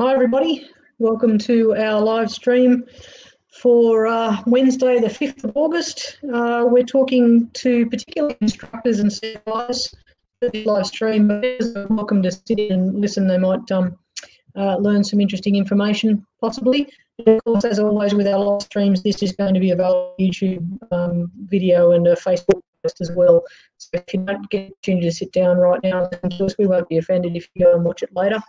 Hi, everybody. Welcome to our live stream for uh, Wednesday, the 5th of August. Uh, we're talking to particular instructors and CFIs for this live stream. Welcome to sit in and listen. They might um, uh, learn some interesting information, possibly. And of course, as always with our live streams, this is going to be available YouTube um, video and a Facebook post as well. So if you don't get the to sit down right now, of course, we won't be offended if you go and watch it later.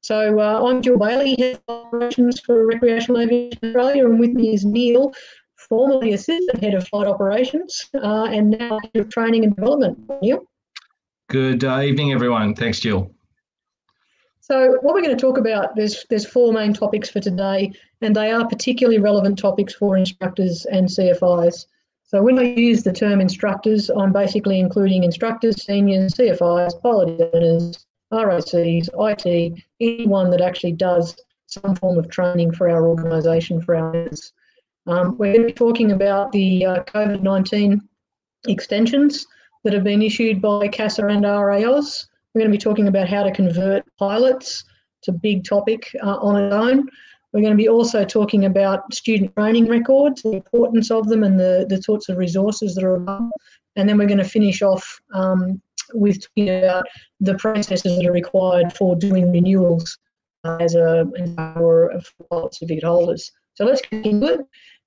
So uh, I'm Jill Bailey, Head of Operations for Recreational Aviation Australia, and with me is Neil, formerly Assistant Head of Flight Operations uh, and now Head of Training and Development. Neil? Good uh, evening, everyone. Thanks, Jill. So what we're going to talk about, there's, there's four main topics for today, and they are particularly relevant topics for instructors and CFIs. So when I use the term instructors, I'm basically including instructors, seniors, CFIs, pilot owners, ROCs, IT, anyone that actually does some form of training for our organisation, for our members. Um, we're going to be talking about the uh, COVID 19 extensions that have been issued by CASA and RAAUS. We're going to be talking about how to convert pilots. It's a big topic uh, on its own. We're going to be also talking about student training records, the importance of them, and the, the sorts of resources that are available. And then we're going to finish off um, with about the processes that are required for doing renewals as a or for certificate holders. So let's get into it.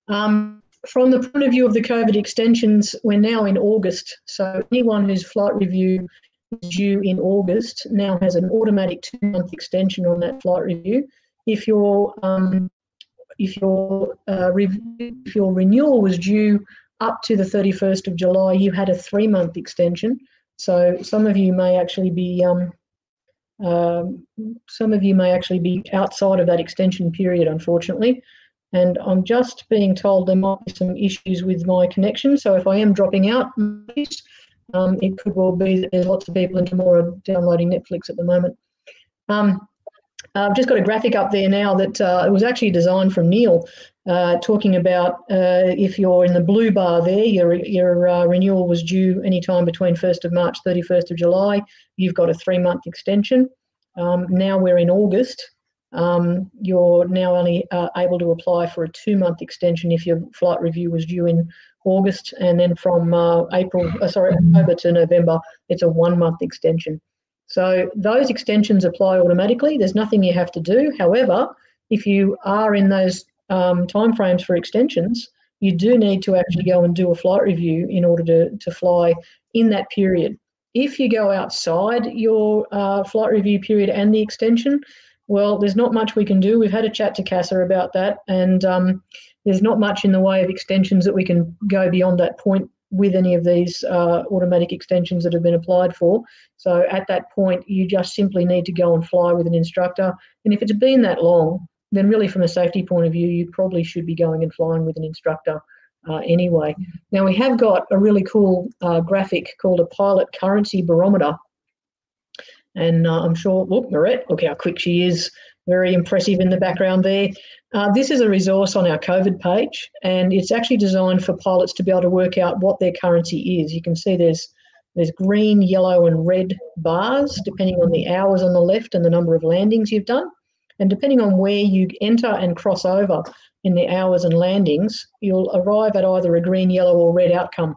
Um, from the point of view of the COVID extensions, we're now in August. So anyone whose flight review is due in August now has an automatic two-month extension on that flight review. If your um, if your uh, if your renewal was due up to the 31st of July, you had a three-month extension. So some of you may actually be um, um, some of you may actually be outside of that extension period, unfortunately. And I'm just being told there might be some issues with my connection. So if I am dropping out, um, it could well be that there's lots of people in Temora downloading Netflix at the moment. Um, I've just got a graphic up there now that uh, it was actually designed from Neil uh, talking about uh, if you're in the blue bar there, your, your uh, renewal was due anytime between 1st of March, 31st of July. You've got a three month extension. Um, now we're in August. Um, you're now only uh, able to apply for a two month extension if your flight review was due in August. And then from uh, April, uh, sorry, October to November, it's a one month extension. So those extensions apply automatically. There's nothing you have to do. However, if you are in those um, timeframes for extensions, you do need to actually go and do a flight review in order to, to fly in that period. If you go outside your uh, flight review period and the extension, well, there's not much we can do. We've had a chat to CASA about that, and um, there's not much in the way of extensions that we can go beyond that point with any of these uh, automatic extensions that have been applied for. So at that point, you just simply need to go and fly with an instructor. And if it's been that long, then really from a safety point of view, you probably should be going and flying with an instructor uh, anyway. Now we have got a really cool uh, graphic called a pilot currency barometer. And uh, I'm sure, look, Marette, look how quick she is. Very impressive in the background there. Uh, this is a resource on our COVID page, and it's actually designed for pilots to be able to work out what their currency is. You can see there's there's green, yellow, and red bars depending on the hours on the left and the number of landings you've done. And depending on where you enter and cross over in the hours and landings, you'll arrive at either a green, yellow, or red outcome.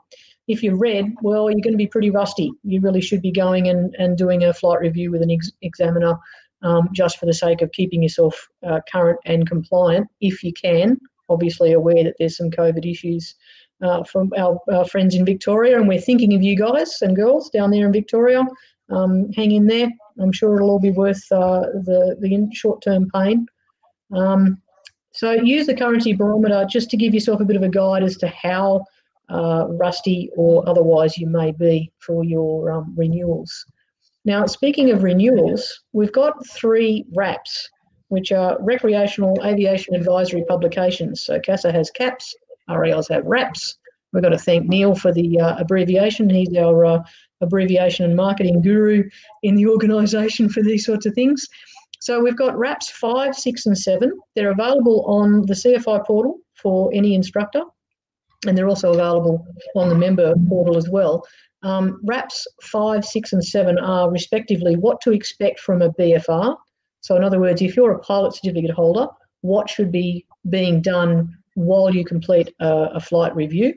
If you're red, well, you're going to be pretty rusty. You really should be going and, and doing a flight review with an ex- examiner um, just for the sake of keeping yourself uh, current and compliant if you can. Obviously, aware that there's some COVID issues uh, from our, our, friends in Victoria, and we're thinking of you guys and girls down there in Victoria. Um, hang in there. I'm sure it'll all be worth uh, the, the short term pain. Um, so use the currency barometer just to give yourself a bit of a guide as to how uh, rusty or otherwise you may be for your um, renewals. Now, speaking of renewals, we've got three RAPs, which are Recreational Aviation Advisory Publications. So CASA has CAAPs, RAAUS have RAPs. We've got to thank Neil for the uh, abbreviation. He's our uh, abbreviation and marketing guru in the organisation for these sorts of things. So we've got RAPs 5, 6 and 7. They're available on the CFI portal for any instructor and they're also available on the member portal as well. Um, RAPs 5, 6 and 7 are respectively what to expect from a BFR. So, in other words, if you're a pilot certificate holder, what should be being done while you complete a, a flight review?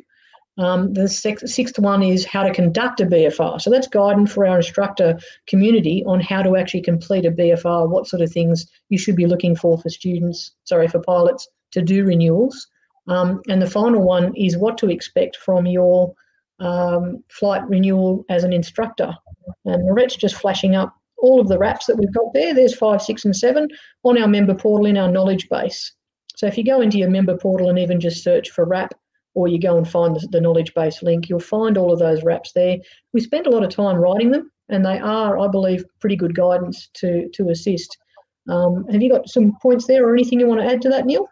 Um, the sixth, sixth one is how to conduct a BFR. So that's guidance for our instructor community on how to actually complete a BFR, what sort of things you should be looking for for students, sorry, for pilots to do renewals. Um, and the final one is what to expect from your um, flight renewal as an instructor. And Moret's just flashing up all of the wraps that we've got there. There's five, six, and seven on our member portal in our knowledge base. So if you go into your member portal and even just search for RAP, or you go and find the, the knowledge base link, you'll find all of those wraps there. We spend a lot of time writing them, and they are, I believe, pretty good guidance to to assist. Um, have you got some points there, or anything you want to add to that, Neil?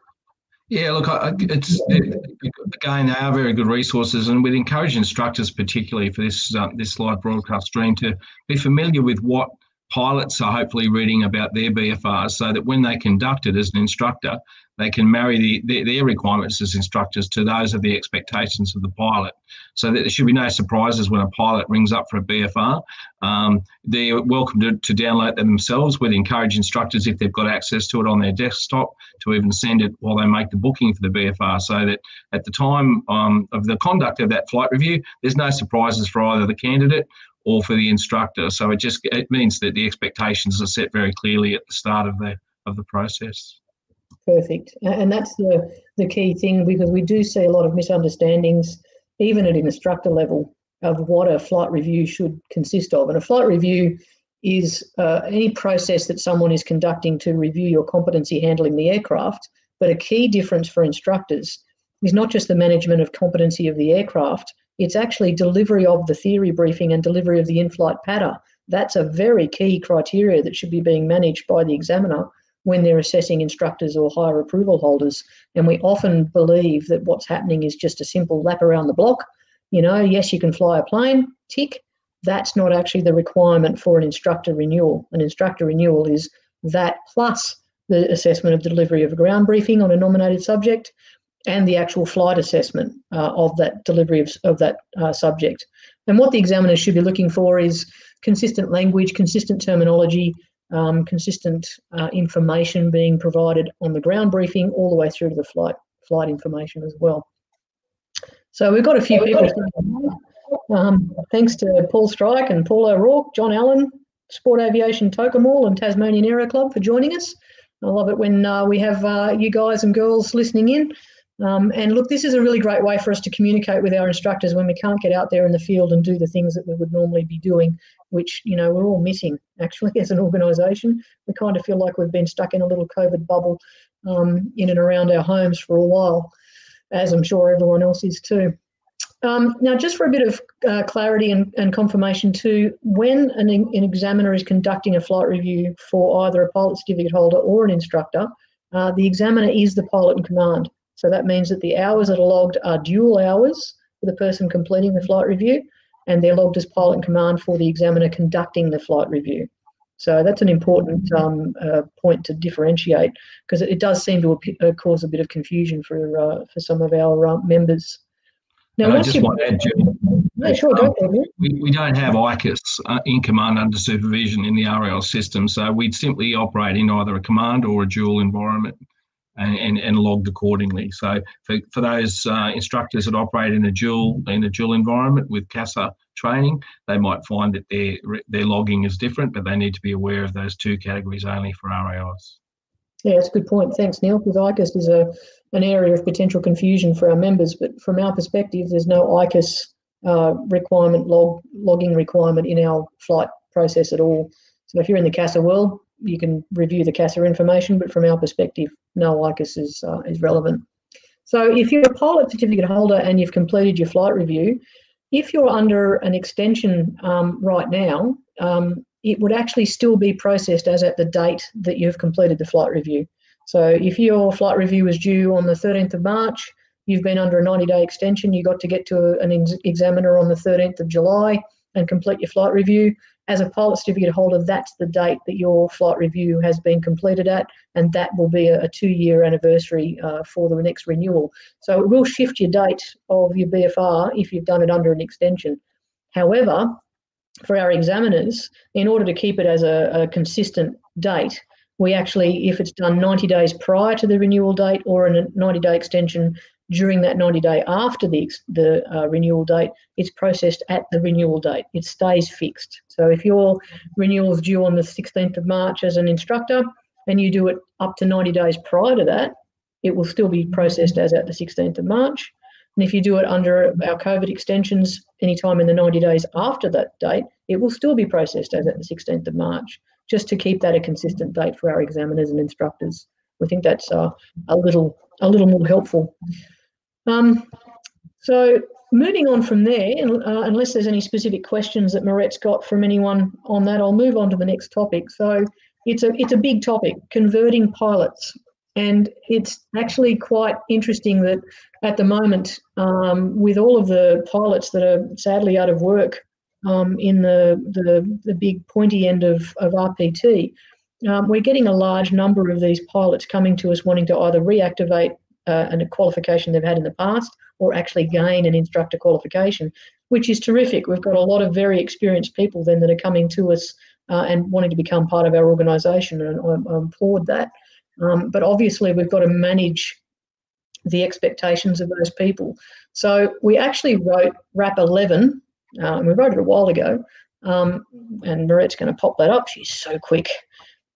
Yeah, look, it's again they are very good resources, and we'd encourage instructors, particularly for this uh, this live broadcast stream, to be familiar with what pilots are hopefully reading about their BFRs, so that when they conduct it as an instructor, they can marry the, their, their, requirements as instructors to those of the expectations of the pilot. So that there should be no surprises when a pilot rings up for a BFR. Um, they're welcome to, to download them themselves. We'd encourage instructors, if they've got access to it on their desktop, to even send it while they make the booking for the BFR so that at the time um, of the conduct of that flight review, there's no surprises for either the candidate or for the instructor. So it just it means that the expectations are set very clearly at the start of the of the process perfect. And that's the, the key thing because we do see a lot of misunderstandings, even at an instructor level, of what a flight review should consist of. And a flight review is uh, any process that someone is conducting to review your competency handling the aircraft. But a key difference for instructors is not just the management of competency of the aircraft, it's actually delivery of the theory briefing and delivery of the in flight patter. That's a very key criteria that should be being managed by the examiner when they're assessing instructors or higher approval holders. And we often believe that what's happening is just a simple lap around the block. You know, yes, you can fly a plane, tick. That's not actually the requirement for an instructor renewal. An instructor renewal is that plus the assessment of delivery of a ground briefing on a nominated subject and the actual flight assessment uh, of that delivery of, of that uh, subject. And what the examiners should be looking for is consistent language, consistent terminology, um, consistent uh, information being provided on the ground briefing all the way through to the flight flight information as well. So we've got a few people. Um, thanks to Paul Strike and Paul O'Rourke, John Allen, Sport Aviation Tocumwal and Tasmanian Aero Club for joining us. I love it when uh, we have uh, you guys and girls listening in. Um, and look, this is a really great way for us to communicate with our instructors when we can't get out there in the field and do the things that we would normally be doing, which you know we're all missing actually as an organisation. We kind of feel like we've been stuck in a little COVID bubble um, in and around our homes for a while, as I'm sure everyone else is too. Um, now, just for a bit of uh, clarity and, and, confirmation too, when an, an examiner is conducting a flight review for either a pilot certificate holder or an instructor, uh, the examiner is the pilot in command. So that means that the hours that are logged are dual hours for the person completing the flight review, and they're logged as pilot in command for the examiner conducting the flight review. So that's an important um, uh, point to differentiate because it, it, does seem to uh, cause a bit of confusion for uh, for some of our uh, members. Now, I just want to add, yeah, sure, go um, we, we don't have ICUS uh, in command under supervision in the RAAus system, so we'd simply operate in either a command or a dual environment and, and, and logged accordingly. So for, for those uh, instructors that operate in a dual in a dual environment with CASA training, they might find that their their logging is different, but they need to be aware of those two categories only for RAAus. Yeah, that's a good point. Thanks, Neil. Because ICUS is a an area of potential confusion for our members, but from our perspective, there's no ICUS uh, requirement log logging requirement in our flight process at all. So if you're in the CASA world, you can review the CASA information, but from our perspective, no is, uh, is relevant. So if you're a pilot certificate holder and you've completed your flight review, if you're under an extension um, right now, um, it would actually still be processed as at the date that you've completed the flight review. So if your flight review was due on the 13th of March, you've been under a 90 day extension, you got to get to an ex- examiner on the 13th of July and complete your flight review as a pilot certificate holder, that's the date that your flight review has been completed at, and that will be a, a two year anniversary uh, for the next renewal. So it will shift your date of your BFR if you've done it under an extension. However, for our examiners, in order to keep it as a, a consistent date, we actually, if it's done 90 days prior to the renewal date or a 90 day extension during that 90 day after the, the uh, renewal date, it's processed at the renewal date. It stays fixed. So if your renewal is due on the 16th of March as an instructor and you do it up to 90 days prior to that, it will still be processed as at the 16th of March. And if you do it under our COVID extensions anytime in the 90 days after that date, it will still be processed as at the 16th of March, just to keep that a consistent date for our examiners and instructors. We think that's uh, a little a little more helpful. Um, so moving on from there, uh, unless there's any specific questions that Marette's got from anyone on that, I'll move on to the next topic. So it's a it's a big topic, converting pilots. And it's actually quite interesting that at the moment, um, with all of the pilots that are sadly out of work um, in the, the, the big pointy end of, of RPT, um, we're getting a large number of these pilots coming to us wanting to either reactivate uh, a qualification they've had in the past or actually gain an instructor qualification, which is terrific. We've got a lot of very experienced people then that are coming to us uh, and wanting to become part of our organisation, and I, I applaud that. Um, but obviously, we've got to manage the expectations of those people. So we actually wrote RAP 11, uh, and we wrote it a while ago. Um, and Marette's going to pop that up. She's so quick.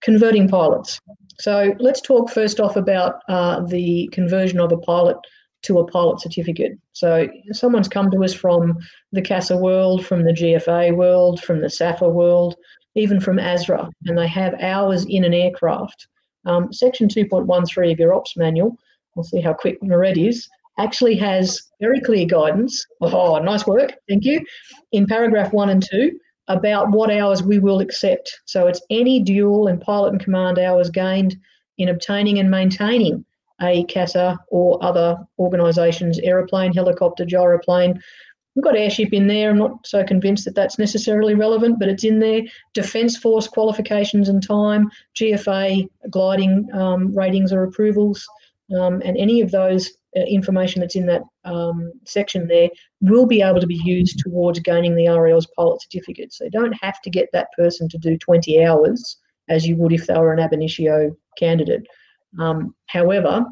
Converting pilots. So let's talk first off about uh, the conversion of a pilot to a pilot certificate. So someone's come to us from the CASA world, from the GFA world, from the SAFA world, even from ASRA, and they have hours in an aircraft. Um, section 2.13 of your ops manual, we'll see how quick Marette is, actually has very clear guidance. Oh, nice work, thank you. In paragraph one and two, about what hours we will accept. So it's any dual and pilot and command hours gained in obtaining and maintaining a CASA or other organisations, aeroplane, helicopter, gyroplane, We've got airship in there. I'm not so convinced that that's necessarily relevant, but it's in there. Defence Force qualifications and time, GFA gliding um, ratings or approvals, um, and any of those information that's in that um, section there will be able to be used towards gaining the RAAus pilot certificate. So you don't have to get that person to do 20 hours as you would if they were an ab initio candidate. Um, however,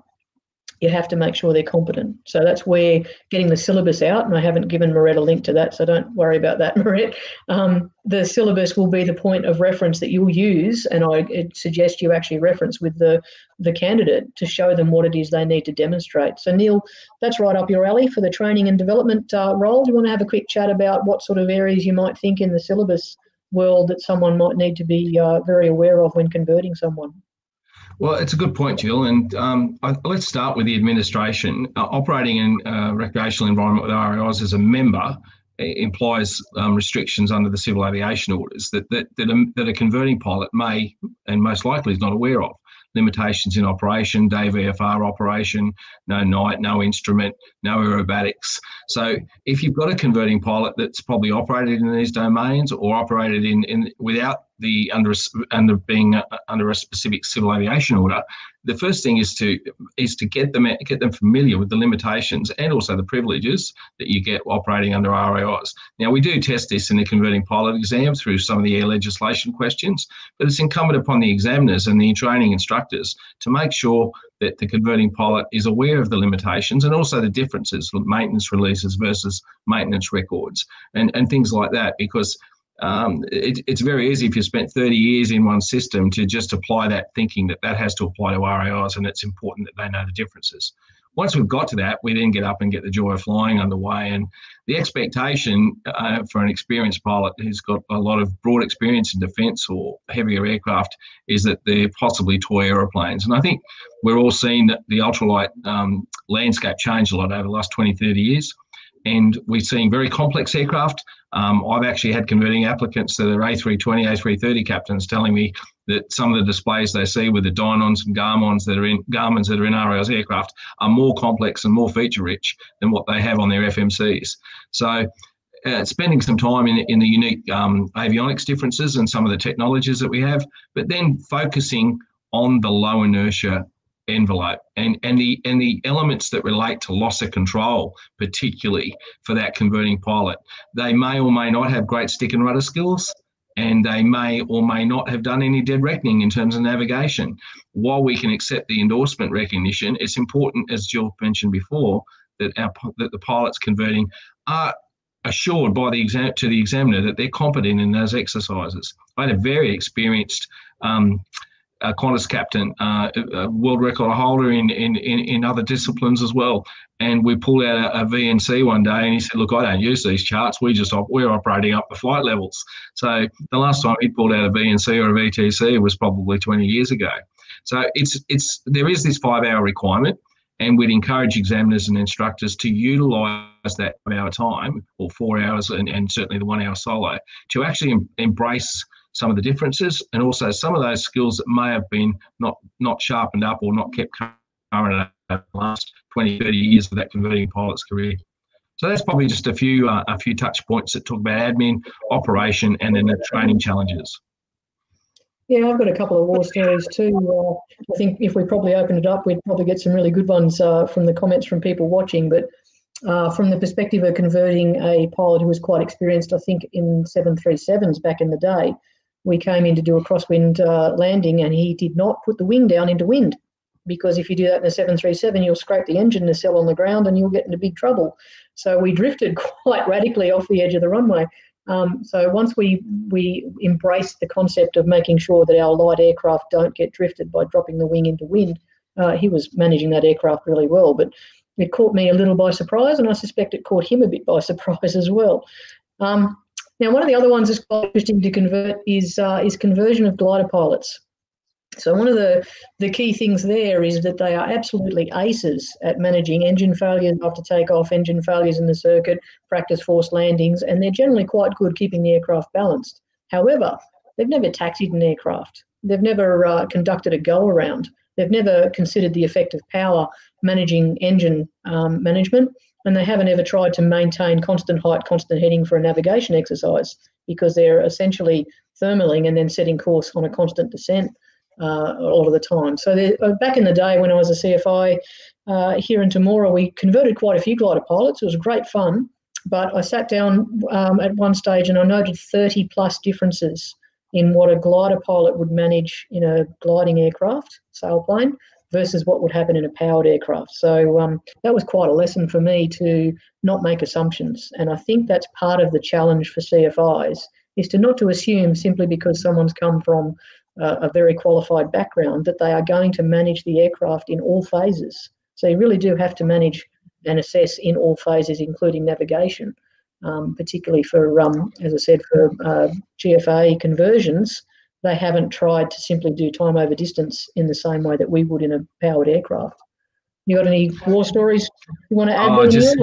you have to make sure they're competent. So that's where getting the syllabus out, and I haven't given Marette a link to that, so don't worry about that, Marette. Um, the syllabus will be the point of reference that you'll use, and I suggest you actually reference with the, the candidate to show them what it is they need to demonstrate. So, Neil, that's right up your alley for the training and development uh, role. Do you want to have a quick chat about what sort of areas you might think in the syllabus world that someone might need to be uh, very aware of when converting someone? Well, it's a good point, Jill. And um, I, let's start with the administration. Uh, operating in a recreational environment with RAAus as a member implies um, restrictions under the civil aviation orders that, that, that, a, that a converting pilot may and most likely is not aware of limitations in operation, day VFR operation, no night, no instrument, no aerobatics. So if you've got a converting pilot that's probably operated in these domains or operated in, in without the under under being uh, under a specific civil aviation order, the first thing is to is to get them get them familiar with the limitations and also the privileges that you get operating under RAAus. Now we do test this in the converting pilot exam through some of the air legislation questions, but it's incumbent upon the examiners and the training instructors to make sure that the converting pilot is aware of the limitations and also the differences, maintenance releases versus maintenance records and, and things like that, because um, it, it's very easy if you spent 30 years in one system to just apply that thinking that that has to apply to RAAus and it's important that they know the differences. Once we've got to that, we then get up and get the joy of flying underway. And the expectation uh, for an experienced pilot who's got a lot of broad experience in defence or heavier aircraft is that they're possibly toy aeroplanes. And I think we're all seeing that the ultralight um, landscape changed a lot over the last 20, 30 years and we're seeing very complex aircraft. Um, I've actually had converting applicants that are A320, A330 captains telling me that some of the displays they see with the Dynons and Garmons that are in Garmins that are in RAAus aircraft are more complex and more feature rich than what they have on their FMCs. So uh, spending some time in, in the unique um, avionics differences and some of the technologies that we have, but then focusing on the low inertia envelope and, and the and the elements that relate to loss of control, particularly for that converting pilot. They may or may not have great stick and rudder skills. and they may or may not have done any dead reckoning in terms of navigation. While we can accept the endorsement recognition, it's important, as Jill mentioned before, that our that the pilots converting are assured by the exam to the examiner that they're competent in those exercises. I had a very experienced um, a Qantas captain, uh, a world record holder in, in, in, in, other disciplines as well. And we pulled out a, a, VNC one day and he said, Look, I don't use these charts. We just, we're operating up the flight levels. So the last time he pulled out a VNC or a VTC was probably 20 years ago. So it's, it's, there is this five hour requirement. And we'd encourage examiners and instructors to utilise that hour time or four hours and, and certainly the one hour solo to actually em- embrace some of the differences and also some of those skills that may have been not not sharpened up or not kept current over the last 20, 30 years of that converting pilot's career. So that's probably just a few uh, a few touch points that talk about admin, operation, and then the training challenges. Yeah, I've got a couple of war stories too. Uh, I think if we probably opened it up, we'd probably get some really good ones uh, from the comments from people watching. But uh, from the perspective of converting a pilot who was quite experienced, I think in 737s back in the day, we came in to do a crosswind uh, landing and he did not put the wing down into wind. Because if you do that in a 737 you'll scrape the engine nacelle on the ground and you'll get into big trouble. So we drifted quite radically off the edge of the runway. Um, so once we we embraced the concept of making sure that our light aircraft don't get drifted by dropping the wing into wind uh, he was managing that aircraft really well. But it caught me a little by surprise and i suspect it caught him a bit by surprise as well. Um, now, one of the other ones that's quite interesting to convert is uh, is conversion of glider pilots. So one of the, the key things there is that they are absolutely aces at managing engine failures after takeoff, engine failures in the circuit, practice forced landings, and they're generally quite good keeping the aircraft balanced. However, they've never taxied an aircraft. They've never uh, conducted a go around. They've never considered the effect of power managing engine um, management and they haven't ever tried to maintain constant height, constant heading for a navigation exercise because they're essentially thermaling and then setting course on a constant descent uh, a lot of the time. So uh, back in the day when I was a CFI uh, here in Temora, we converted quite a few glider pilots. It was great fun, but I sat down um, at one stage and I noted 30 plus differences in what a glider pilot would manage in a gliding aircraft, sailplane, versus what would happen in a powered aircraft. So um, that was quite a lesson for me to not make assumptions. And I think that's part of the challenge for CFIs is to not to assume simply because someone's come from uh, a very qualified background that they are going to manage the aircraft in all phases. So you really do have to manage and assess in all phases, including navigation, um, particularly for, um, as I said, for uh, GFA conversions they haven't tried to simply do time over distance in the same way that we would in a powered aircraft. You got any war stories you want to add? Oh, just,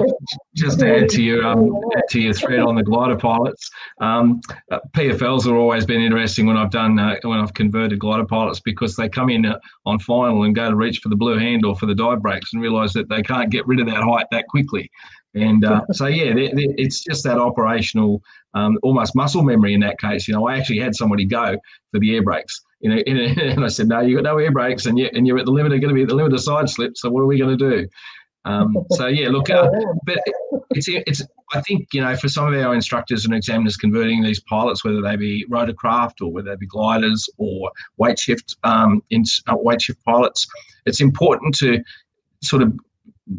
just to add to your um, to your thread on the glider pilots. Um, uh, PFLs have always been interesting when I've done uh, when I've converted glider pilots because they come in uh, on final and go to reach for the blue hand or for the dive brakes and realise that they can't get rid of that height that quickly. And uh, so, yeah, they, they, it's just that operational, um, almost muscle memory in that case. You know, I actually had somebody go for the air brakes. You know, and I said, no, you've got no air brakes, and, you, and you're at the limit, of going to be at the limit of side slip. So what are we going to do? Um, so yeah, look, uh, but it's it's. I think you know for some of our instructors and examiners converting these pilots, whether they be rotorcraft or whether they be gliders or weight shift um, in uh, weight shift pilots, it's important to sort of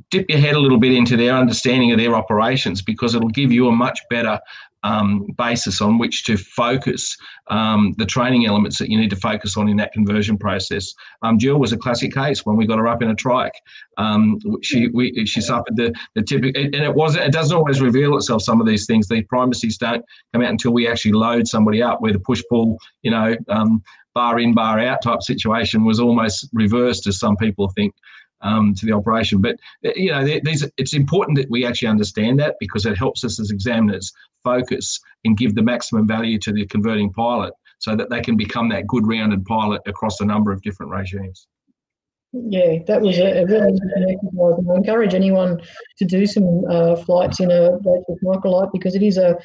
dip your head a little bit into their understanding of their operations because it'll give you a much better um, basis on which to focus um, the training elements that you need to focus on in that conversion process. Um, Jill was a classic case when we got her up in a trike. Um, she we, she suffered the the typical, and it wasn't. It doesn't always reveal itself. Some of these things, these primacies don't come out until we actually load somebody up. Where the push pull, you know, um, bar in bar out type situation was almost reversed, as some people think um, to the operation. But uh, you know, these, it's important that we actually understand that because it helps us as examiners focus and give the maximum value to the converting pilot, so that they can become that good rounded pilot across a number of different regimes. Yeah, that was a, a really interesting exercise, I encourage anyone to do some uh, flights in a microlight because it is a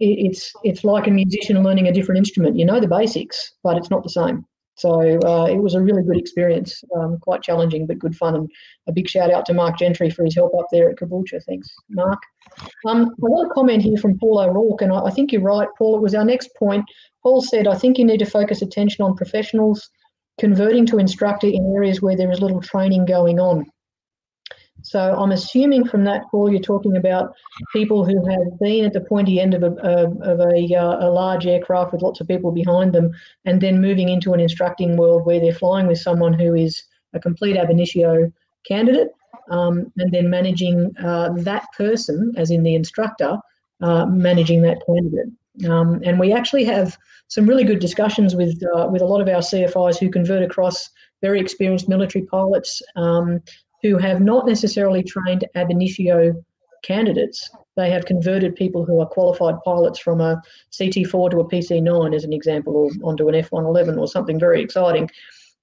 it's it's like a musician learning a different instrument. You know the basics, but it's not the same. So uh, it was a really good experience, um, quite challenging but good fun. And a big shout out to Mark Gentry for his help up there at Caboolture. Thanks, Mark. Um, I got a comment here from Paul O'Rourke, and I, I, think you're right, Paul. It was our next point. Paul said, I think you need to focus attention on professionals converting to instructor in areas where there is little training going on. So I'm assuming from that call you're talking about people who have been at the pointy end of a, of a, uh, a, large aircraft with lots of people behind them and then moving into an instructing world where they're flying with someone who is a complete ab initio candidate um, and then managing uh, that person, as in the instructor, uh, managing that candidate. Um, and we actually have some really good discussions with uh, with a lot of our CFIs who convert across very experienced military pilots um, who have not necessarily trained ab initio candidates. They have converted people who are qualified pilots from a CT4 to a PC9, as an example, or onto an F111 or something very exciting.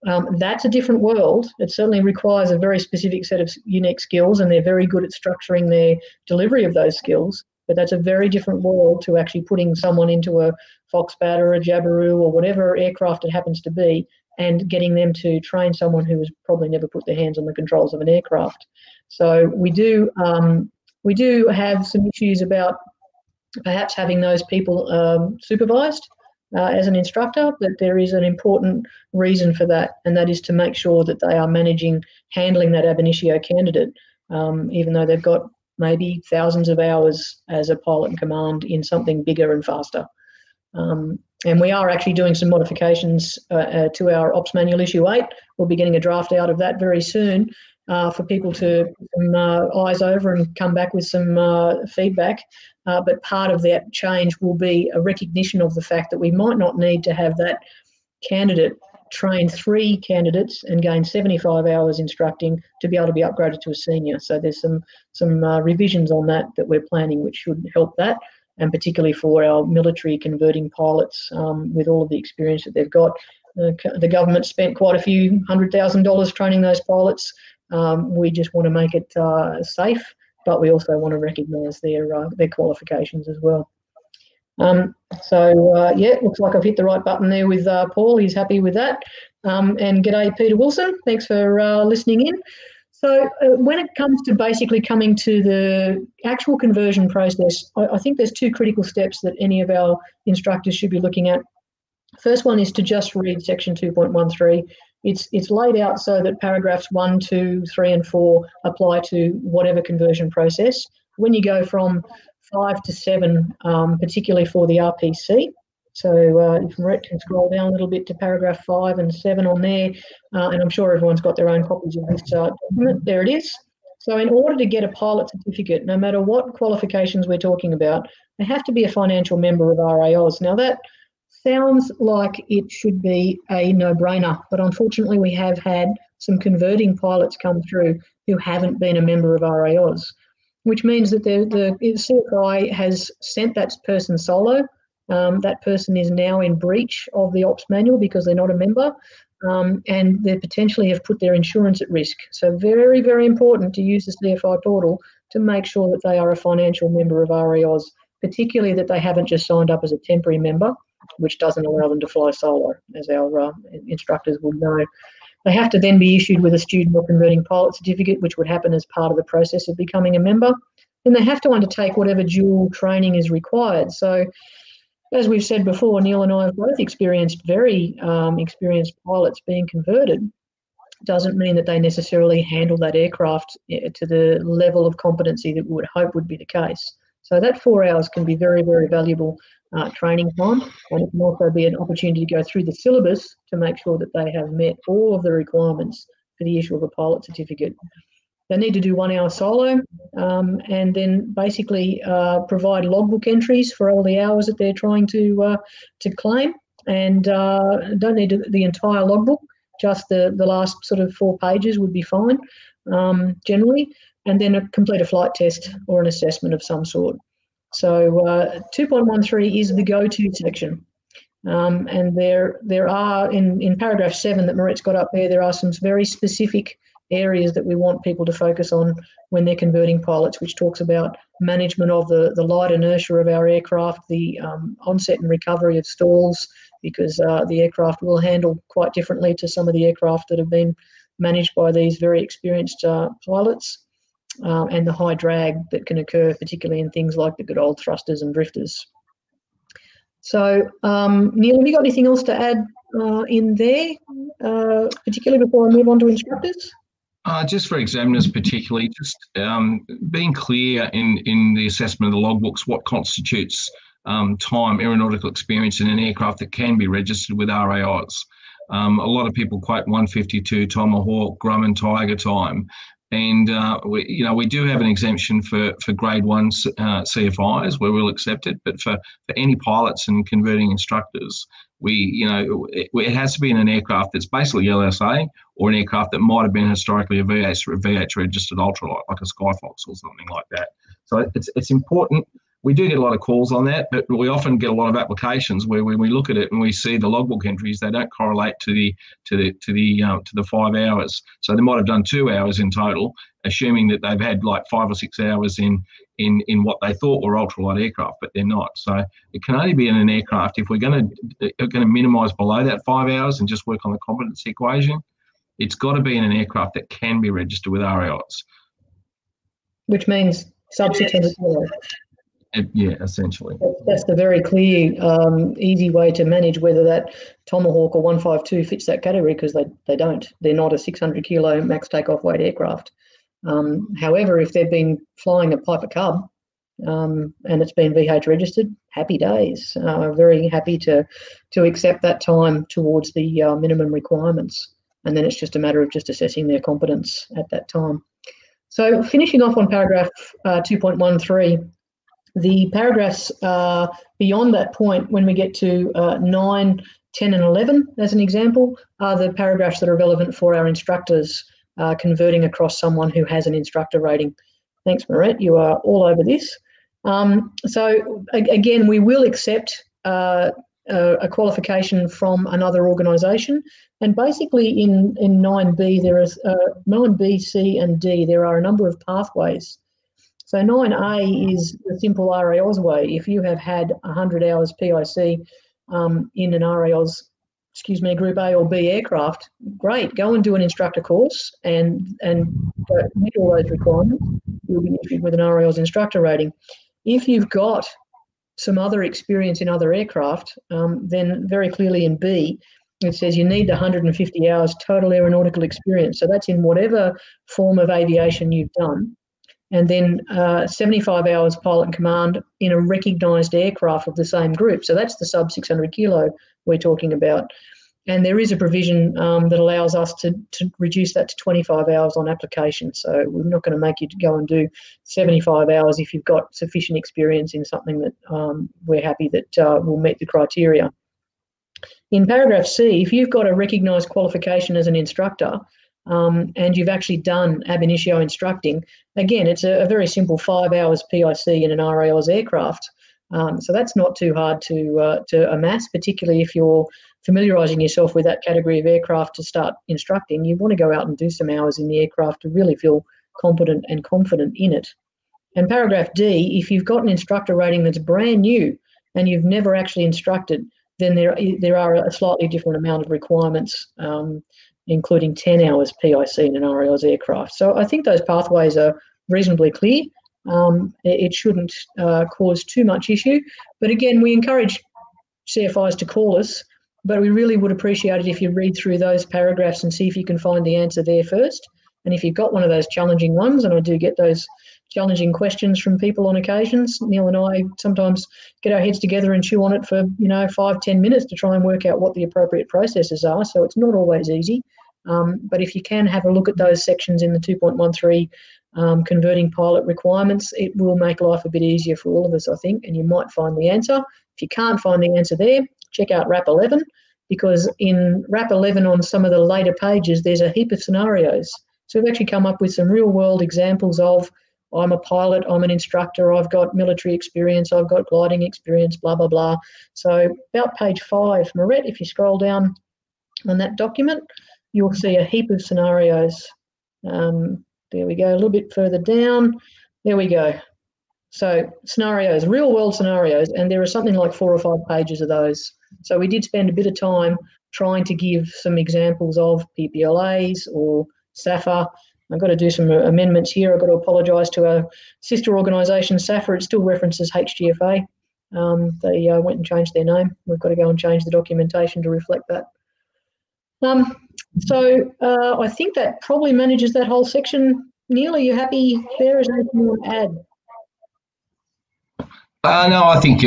Um, that's a different world. It certainly requires a very specific set of unique skills, and they're very good at structuring their delivery of those skills. But that's a very different world to actually putting someone into a Foxbat or a Jabiru or whatever aircraft it happens to be and getting them to train someone who has probably never put their hands on the controls of an aircraft. So we do um, we do have some issues about perhaps having those people um, supervised uh, as an instructor, but there is an important reason for that, and that is to make sure that they are managing handling that ab initio candidate, um, even though they've got maybe thousands of hours as a pilot in command in something bigger and faster. Um, and we are actually doing some modifications uh, uh, to our ops manual issue 8. We'll be getting a draft out of that very soon uh, for people to put some uh, eyes over and come back with some uh, feedback. Uh, but part of that change will be a recognition of the fact that we might not need to have that candidate train three candidates and gain 75 hours instructing to be able to be upgraded to a senior. So there's some some revisions on that that we're planning, which should help that, and particularly for our military converting pilots um, with all of the experience that they've got. Uh, the government spent quite a few hundred thousand dollars training those pilots. Um, we just want to make it uh, safe, but we also want to recognise their uh, their qualifications as well. Um, so uh, yeah, looks like I've hit the right button there with uh, Paul. He's happy with that. Um, and g'day, Peter Wilson. Thanks for uh, listening in. So uh, when it comes to basically coming to the actual conversion process, I, I, think there's two critical steps that any of our instructors should be looking at. First one is to just read section 2.13. It's it's laid out so that paragraphs one, two, three, and four apply to whatever conversion process. When you go from five to seven, um, particularly for the RPC. So uh, if Rhett can scroll down a little bit to paragraph five and seven on there, uh, and I'm sure everyone's got their own copies of this uh, document. There it is. So in order to get a pilot certificate, no matter what qualifications we're talking about, they have to be a financial member of RAAus. Now that sounds like it should be a no-brainer, but unfortunately we have had some converting pilots come through who haven't been a member of RAAus which means that the, the CFI has sent that person solo. Um, that person is now in breach of the ops manual because they're not a member. Um, and they potentially have put their insurance at risk. So, very, very important to use the CFI portal to make sure that they are a financial member of RAAus, particularly that they haven't just signed up as a temporary member, which doesn't allow them to fly solo, as our uh, instructors will know. They have to then be issued with a student or converting pilot certificate, which would happen as part of the process of becoming a member. Then they have to undertake whatever dual training is required. So, as we've said before, Neil and I have both experienced very um, experienced pilots being converted. Doesn't mean that they necessarily handle that aircraft eh, to the level of competency that we would hope would be the case. So that four hours can be very, very valuable uh, training time, and it can also be an opportunity to go through the syllabus to make sure that they have met all of the requirements for the issue of a pilot certificate. They need to do one hour solo um, and then basically uh, provide logbook entries for all the hours that they're trying to uh, to claim, and uh, don't need the entire logbook. Just the, the last sort of four pages would be fine um, generally, and then a, complete a flight test or an assessment of some sort. So uh, 2.13 is the go-to section. Um, and there, there are in, in paragraph seven that Marette's got up there, there are some very specific areas that we want people to focus on when they're converting pilots, which talks about management of the, the light inertia of our aircraft, the um, onset and recovery of stalls, because uh, the aircraft will handle quite differently to some of the aircraft that have been managed by these very experienced uh, pilots um, and the high drag that can occur, particularly in things like the good old thrusters and drifters. So, um, Neil, have you got anything else to add uh, in there, uh, particularly before I move on to instructors? Uh, just for examiners, particularly, just um, being clear in, in the assessment of the logbooks what constitutes um, time aeronautical experience in an aircraft that can be registered with RAAus. Um, a lot of people quote 152 Tomahawk, Grumman Tiger time, and uh, we, you know we do have an exemption for for grade one uh, CFIs where we'll accept it, but for for any pilots and converting instructors, we you know it, it, has to be in an aircraft that's basically LSA or an aircraft that might have been historically a VH VH registered ultralight like a Skyfox or something like that. So it's it's important we do get a lot of calls on that, but we often get a lot of applications where when we look at it and we see the logbook entries, they don't correlate to the to the to the uh, to the five hours. So they might have done two hours in total, assuming that they've had like five or six hours in in in what they thought were ultralight aircraft, but they're not. So it can only be in an aircraft if we're going to going to minimise below that five hours and just work on the competency equation. It's got to be in an aircraft that can be registered with RAAus. Which means sub 600 kilos. Yeah, essentially. That's the very clear, um, easy way to manage whether that Tomahawk or 152 fits that category because they, they don't. They're not a 600 kilo max takeoff weight aircraft. Um, however, if they've been flying a Piper Cub um, and it's been VH registered, happy days. Uh, very happy to to accept that time towards the uh, minimum requirements, and then it's just a matter of just assessing their competence at that time. So finishing off on paragraph uh, 2.13, the paragraphs uh, beyond that point, when we get to uh, 9, 10, and 11, as an example, are the paragraphs that are relevant for our instructors uh, converting across someone who has an instructor rating. Thanks, Moret. You are all over this. Um, so, again, we will accept uh, a qualification from another organisation. And basically, in, in 9B, there is uh, 9B, C, and D, there are a number of pathways so 9A is the simple RAAus way. If you have had 100 hours PIC um, in an RAAus, excuse me, Group A or B aircraft, great. Go and do an instructor course and and meet all those requirements. You'll be issued with an RAAus instructor rating. If you've got some other experience in other aircraft, um, then very clearly in B, it says you need 150 hours total aeronautical experience. So that's in whatever form of aviation you've done and then uh, 75 hours pilot command in a recognised aircraft of the same group. So that's the sub 600 kilo we're talking about. And there is a provision um, that allows us to, to reduce that to 25 hours on application. So we're not going to make you go and do 75 hours if you've got sufficient experience in something that um, we're happy that uh, will meet the criteria. In paragraph C, if you've got a recognised qualification as an instructor, um, and you've actually done ab initio instructing, again, it's a, a, very simple five hours PIC in an RAAus aircraft. Um, so that's not too hard to uh, to amass, particularly if you're familiarising yourself with that category of aircraft to start instructing. You want to go out and do some hours in the aircraft to really feel competent and confident in it. And paragraph D, if you've got an instructor rating that's brand new and you've never actually instructed, then there there are a slightly different amount of requirements. Um, including 10 hours PIC in an RAAus aircraft. So I think those pathways are reasonably clear. Um, it shouldn't uh, cause too much issue. But again, we encourage CFIs to call us, but we really would appreciate it if you read through those paragraphs and see if you can find the answer there first. And if you've got one of those challenging ones, and I do get those challenging questions from people on occasions, Neil and I sometimes get our heads together and chew on it for you know five ten minutes to try and work out what the appropriate processes are. So it's not always easy. Um, but if you can have a look at those sections in the 2.13 um, converting pilot requirements, it will make life a bit easier for all of us, I think, and you might find the answer. If you can't find the answer there, check out RAP 11 because in RAP 11 on some of the later pages, there's a heap of scenarios. So we've actually come up with some real world examples of I'm a pilot, I'm an instructor, I've got military experience, I've got gliding experience, blah, blah, blah. So about page five, Moret, if you scroll down on that document, you'll see a heap of scenarios. Um, there we go, a little bit further down. There we go. So scenarios, real world scenarios, and there are something like four or five pages of those. So we did spend a bit of time trying to give some examples of PPLAs or SAFA. I've got to do some amendments here. I've got to apologise to our sister organisation, SAFA. It still references HGFA. Um, they uh, went and changed their name. We've got to go and change the documentation to reflect that. Um, so uh, I think that probably manages that whole section. Neil, are you happy there? Is anything you want to add? Uh, no, I think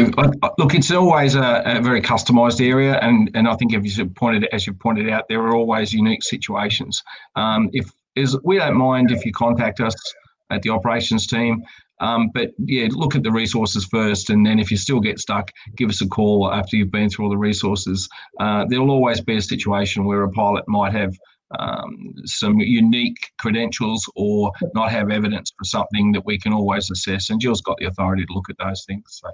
look. It's always a, a, very customised area, and and I think as you pointed as you pointed out, there are always unique situations. Um, if is we don't mind if you contact us at the operations team, um, but yeah, look at the resources first, and then if you still get stuck, give us a call after you've been through all the resources. Uh, there'll always be a situation where a pilot might have um, some unique credentials or not have evidence for something that we can always assess. And Jill's got the authority to look at those things. So,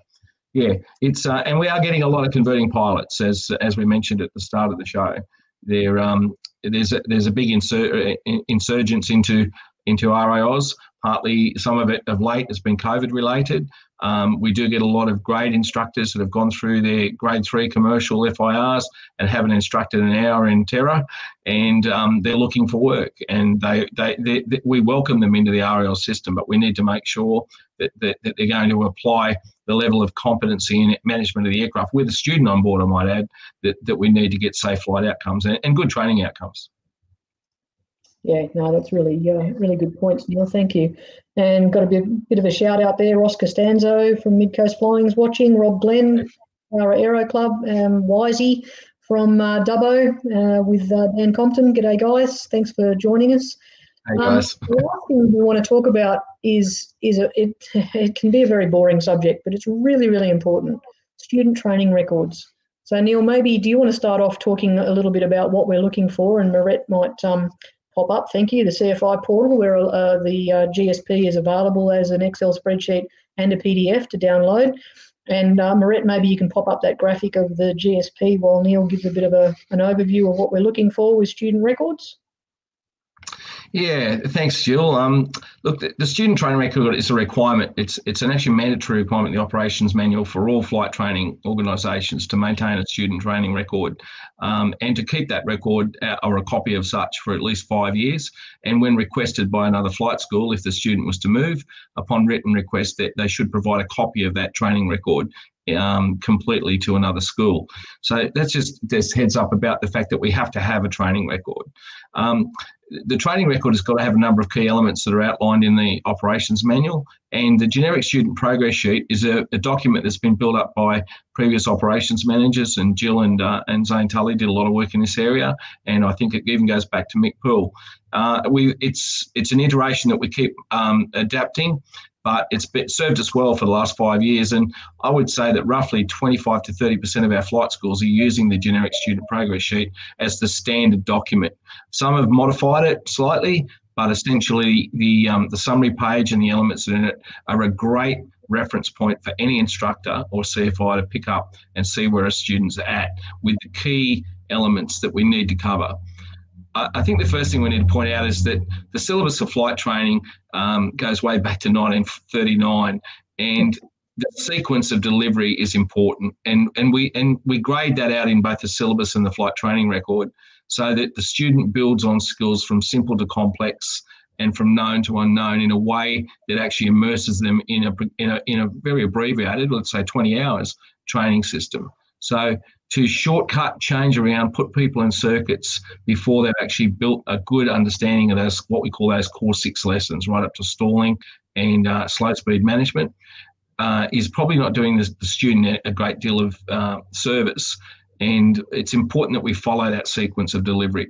yeah, it's uh, and we are getting a lot of converting pilots, as as we mentioned at the start of the show. There, um, there's a, there's a big insur- insurgence into into RAAus. Partly, some of it of late has been COVID related. Um, we do get a lot of grade instructors that have gone through their grade three commercial FIRs and haven't instructed an hour in Terra, and um, they're looking for work. And they, they, they, they, we welcome them into the RAL system, but we need to make sure that, that, that they're going to apply the level of competency in management of the aircraft with a student on board, I might add, that, that we need to get safe flight outcomes and, and good training outcomes. Yeah, no, that's really, uh, really good points, Neil. Thank you. And got a bit, bit of a shout out there. Ross Costanzo from Mid Coast Flying is watching. Rob Glenn, our Aero Club. Um, Wisey from uh, Dubbo uh, with uh, Dan Compton. G'day, guys. Thanks for joining us. Hey, um, guys. Um, the last thing we want to talk about is is a, it. It can be a very boring subject, but it's really, really important. Student training records. So, Neil, maybe do you want to start off talking a little bit about what we're looking for, and Marette might um, pop up. Thank you. The CFI portal where uh, the uh, GSP is available as an Excel spreadsheet and a PDF to download. And uh, maybe you can pop up that graphic of the GSP while Neil gives a bit of a, an overview of what we're looking for with student records. Yeah, thanks, Jill. Um, look, the, the, student training record is a requirement. It's it's an actually mandatory requirement in the operations manual for all flight training organisations to maintain a student training record um, and to keep that record uh, or a copy of such for at least five years. And when requested by another flight school, if the student was to move, upon written request, that they should provide a copy of that training record um, completely to another school. So that's just this heads up about the fact that we have to have a training record. Um, the training record has got to have a number of key elements that are outlined in the operations manual. And the generic student progress sheet is a, a document that's been built up by previous operations managers. And Jill and, uh, and Zane Tully did a lot of work in this area. And I think it even goes back to Mick Poole. Uh, we, it's, it's an iteration that we keep um, adapting but it's served us well for the last five years. And I would say that roughly 25 to 30% of our flight schools are using the generic student progress sheet as the standard document. Some have modified it slightly, but essentially the, um, the summary page and the elements in it are a great reference point for any instructor or CFI to pick up and see where a student's at with the key elements that we need to cover. I think the first thing we need to point out is that the syllabus of flight training um, goes way back to 1939, and the sequence of delivery is important, and and we and we grade that out in both the syllabus and the flight training record, so that the student builds on skills from simple to complex and from known to unknown in a way that actually immerses them in a in a, in a very abbreviated, let's say 20 hours training system. So to shortcut, change around, put people in circuits before they've actually built a good understanding of those, what we call those core six lessons, right up to stalling and uh, slow speed management, uh, is probably not doing the, student a great deal of uh, service. And it's important that we follow that sequence of delivery.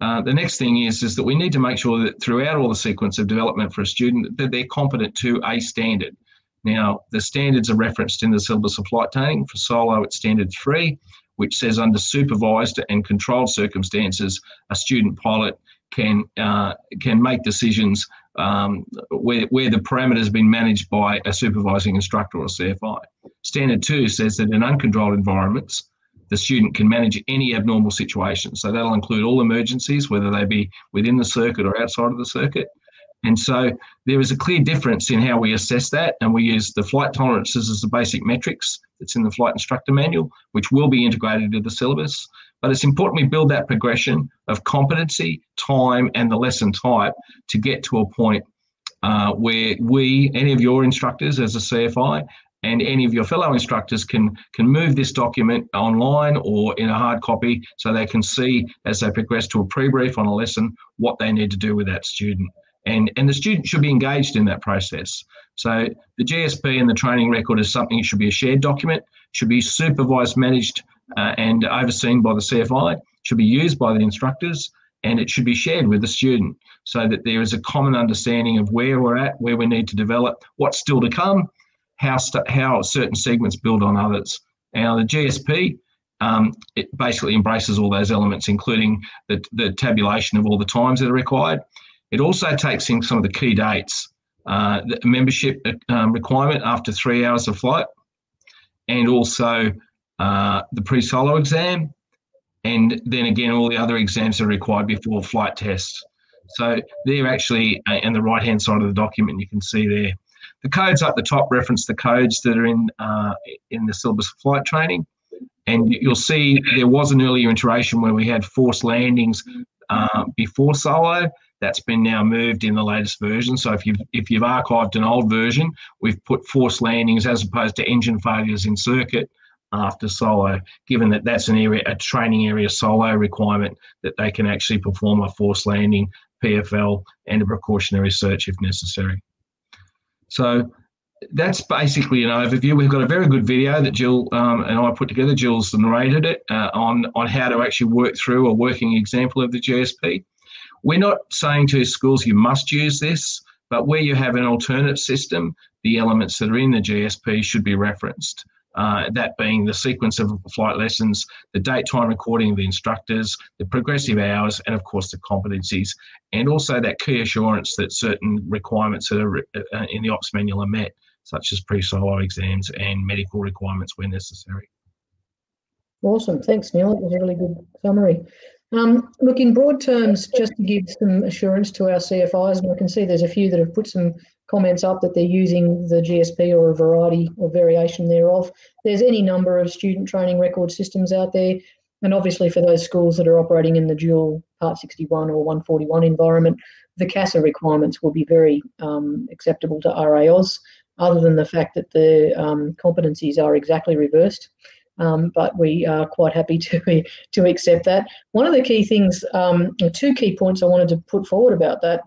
Uh, the next thing is, is that we need to make sure that throughout all the sequence of development for a student that they're competent to a standard. Now, the standards are referenced in the syllabus of flight training. For solo, it's standard three, which says under supervised and controlled circumstances, a student pilot can uh, can make decisions um, where, where the parameters have been managed by a supervising instructor or CFI. Standard two says that in uncontrolled environments, the student can manage any abnormal situation. So that'll include all emergencies, whether they be within the circuit or outside of the circuit. And so there is a clear difference in how we assess that. And we use the flight tolerances as the basic metrics that's in the flight instructor manual, which will be integrated into the syllabus. But it's important we build that progression of competency, time, and the lesson type to get to a point uh, where we, any of your instructors as a CFI, and any of your fellow instructors can can move this document online or in a hard copy so they can see as they progress to a pre-brief on a lesson what they need to do with that student. And and the student should be engaged in that process. So the gsp and the training record is something that should be a shared document should be supervised managed uh, and overseen by the cfi should be used by the instructors and it should be shared with the student so that there is a common understanding of where we're at where we need to develop what's still to come how st- how certain segments build on others. Now the GSP um, it basically embraces all those elements, including the, the tabulation of all the times that are required. It also takes in some of the key dates, uh, the membership um, requirement after three hours of flight, and also uh, the pre-solo exam, and then again all the other exams that are required before flight tests. So they're actually uh, in the right-hand side of the document. You can see there. The codes up the top reference the codes that are in uh, in the syllabus of flight training, and you'll see there was an earlier iteration where we had forced landings uh, before solo. That's been now moved in the latest version. So if you've if you've archived an old version, we've put forced landings as opposed to engine failures in circuit after solo, given that that's an area, a training area solo requirement that they can actually perform a forced landing, PFL, and a precautionary search if necessary. So that's basically an overview. We've got a very good video that Jill um, and I put together. Jill's narrated it uh, on on how to actually work through a working example of the GSP. We're not saying to schools you must use this, but where you have an alternate system, the elements that are in the GSP should be referenced uh, that being the sequence of flight lessons, the date time recording of the instructors, the progressive hours, and of course the competencies, and also that key assurance that certain requirements that are uh, in the ops manual are met, such as pre-solo exams and medical requirements where necessary. Awesome, thanks Neil. That was a really good summary. Um, look, in broad terms, just to give some assurance to our CFIs, and I can see there's a few that have put some comments up that they're using the GSP or a variety or variation thereof. There's any number of student training record systems out there. And obviously, for those schools that are operating in the dual Part 61 or 141 environment, the CASA requirements will be very um, acceptable to RAAUS, other than the fact that the um, competencies are exactly reversed. Um, but we are quite happy to to accept that. One of the key things, um, two key points I wanted to put forward about that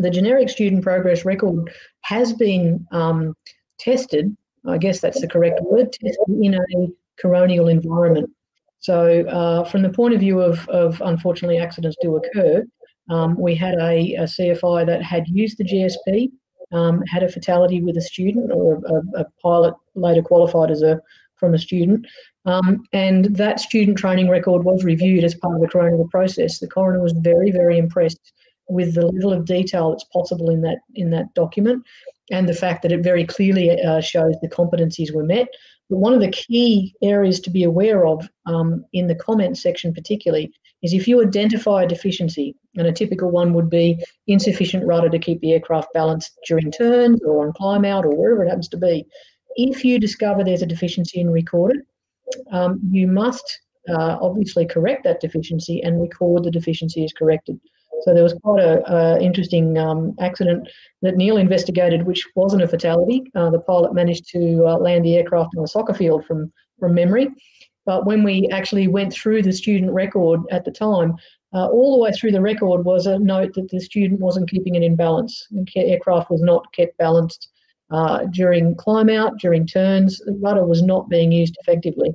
the generic student progress record has been um, tested, I guess that's the correct word, tested in a coronial environment. So, uh, from the point of view of, of unfortunately accidents do occur, um, we had a, a, CFI that had used the GSP, um, had a fatality with a student or a, a, pilot later qualified as a from a student, um, and that student training record was reviewed as part of the coronial process. The coroner was very, very impressed with the level of detail that's possible in that in that document, and the fact that it very clearly uh, shows the competencies were met. But one of the key areas to be aware of um, in the comment section, particularly, is if you identify a deficiency, and a typical one would be insufficient rudder to keep the aircraft balanced during turns or on climb out or wherever it happens to be. If you discover there's a deficiency and record it, um, you must uh, obviously correct that deficiency and record the deficiency is corrected. So there was quite a, interesting um, accident that Neil investigated, which wasn't a fatality. Uh, the pilot managed to uh, land the aircraft on a soccer field from from memory. But when we actually went through the student record at the time, uh, all the way through the record was a note that the student wasn't keeping it in balance. The aircraft was not kept balanced uh, during climb out, during turns. The rudder was not being used effectively.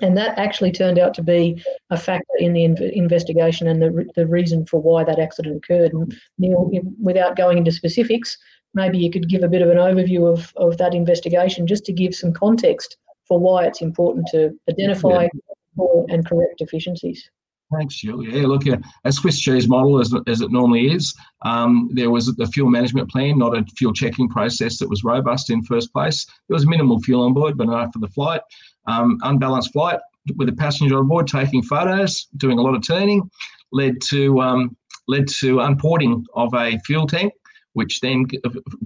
And that actually turned out to be a factor in the in- investigation and the, the reason for why that accident occurred. And Neil, without going into specifics, maybe you could give a bit of an overview of, of that investigation just to give some context for why it's important to identify yeah. and correct deficiencies. Thanks, Jill. Yeah, look, a, a Swiss cheese model as, as it normally is. Um, there was a fuel management plan, not a fuel checking process that was robust in first place. There was minimal fuel on board, but enough for the flight. Um, unbalanced flight with a passenger on board taking photos, doing a lot of turning, led to um, led to unporting of a fuel tank, which then,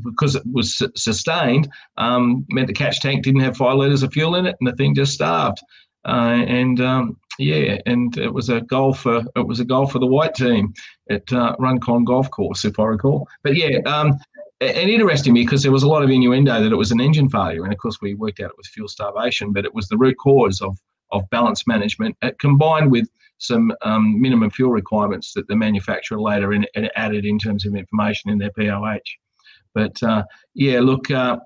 because it was sustained, um, meant the catch tank didn't have five litres of fuel in it, and the thing just starved. Uh, and um, yeah, and it was a goal for it was a goal for the white team at uh, Runcorn Golf Course, if I recall. But yeah, um, and interesting because there was a lot of innuendo that it was an engine failure, and of course we worked out it was fuel starvation, but it was the root cause of of balance management uh, combined with some um, minimum fuel requirements that the manufacturer later in, added in terms of information in their POH. But uh, yeah, look, uh,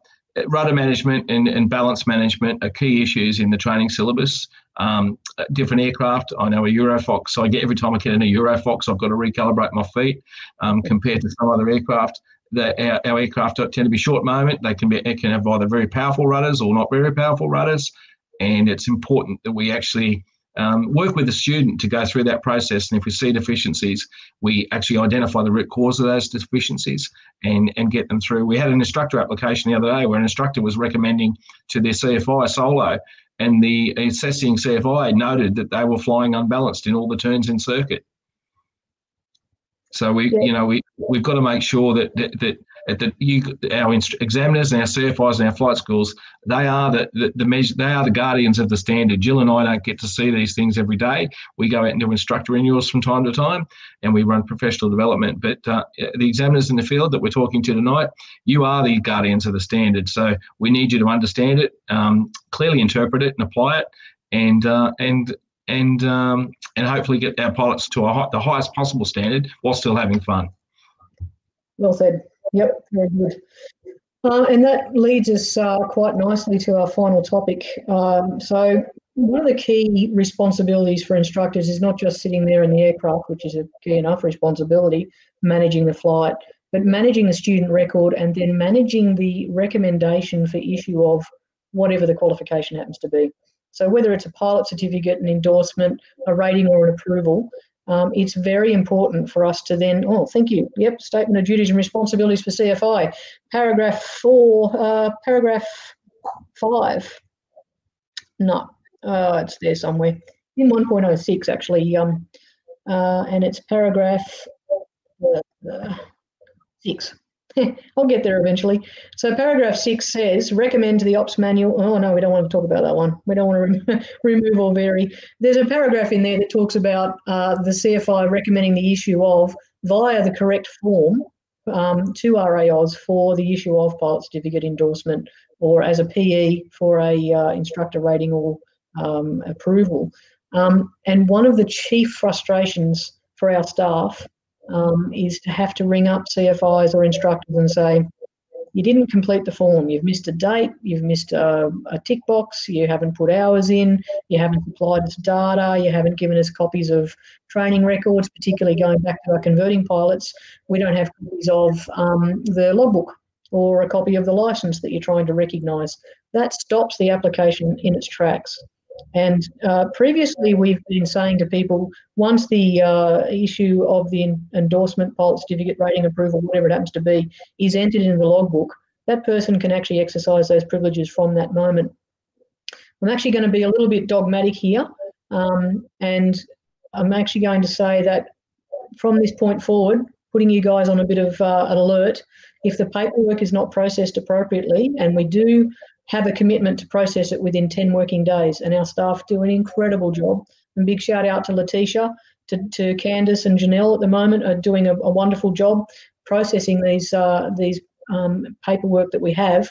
rudder management and, and balance management are key issues in the training syllabus. Um, different aircraft, I know a Eurofox, so I get every time I get in a Eurofox, I've got to recalibrate my feet um, compared to some other aircraft. The, our, our, aircraft tend to be short moment. They can be they can have either very powerful rudders or not very powerful rudders, and it's important that we actually um, work with the student to go through that process. And if we see deficiencies, we actually identify the root cause of those deficiencies and, and get them through. We had an instructor application the other day where an instructor was recommending to their CFI solo, and the assessing CFI noted that they were flying unbalanced in all the turns in circuit. So we, yeah. you know, we we've got to make sure that that, that that you, our examiners and our CFIs and our flight schools, they are the, the, the measure, they are the guardians of the standard. Jill and I don't get to see these things every day. We go out and do instructor renewals from time to time, and we run professional development. But uh, the examiners in the field that we're talking to tonight, you are the guardians of the standard. So we need you to understand it, um, clearly interpret it, and apply it, and uh, and and um, and hopefully get our pilots to a, the highest possible standard while still having fun. Well said. Yep, very good. Uh, and that leads us uh, quite nicely to our final topic. Um, so, one of the key responsibilities for instructors is not just sitting there in the aircraft, which is a key enough responsibility, managing the flight, but managing the student record and then managing the recommendation for issue of whatever the qualification happens to be. So, whether it's a pilot certificate, an endorsement, a rating, or an approval, um, it's very important for us to then, oh, thank you. Yep, statement of duties and responsibilities for CFI. Paragraph four, uh, paragraph five. No, uh, it's there somewhere. In 1.06, actually, um, uh, and it's paragraph uh, six. I'll get there eventually. So paragraph six says, recommend to the ops manual. Oh no, we don't want to talk about that one. We don't want to remove or vary. There's a paragraph in there that talks about uh, the CFI recommending the issue of via the correct form um, to RAAus for the issue of pilot certificate endorsement or as a PE for a uh, instructor rating or um, approval. Um, and one of the chief frustrations for our staff um, is to have to ring up CFIs or instructors and say, you didn't complete the form, you've missed a date, you've missed a, a tick box, you haven't put hours in, you haven't supplied us data, you haven't given us copies of training records, particularly going back to our converting pilots. We don't have copies of um, the logbook or a copy of the license that you're trying to recognise. That stops the application in its tracks. And uh, previously, we've been saying to people once the uh, issue of the endorsement, pilot certificate, rating approval, whatever it happens to be, is entered in the logbook, that person can actually exercise those privileges from that moment. I'm actually going to be a little bit dogmatic here, um, and I'm actually going to say that from this point forward, putting you guys on a bit of uh, an alert, if the paperwork is not processed appropriately, and we do have a commitment to process it within 10 working days. And our staff do an incredible job. And big shout out to Letitia, to, to Candice and Janelle at the moment are doing a, a wonderful job processing these uh, these um, paperwork that we have.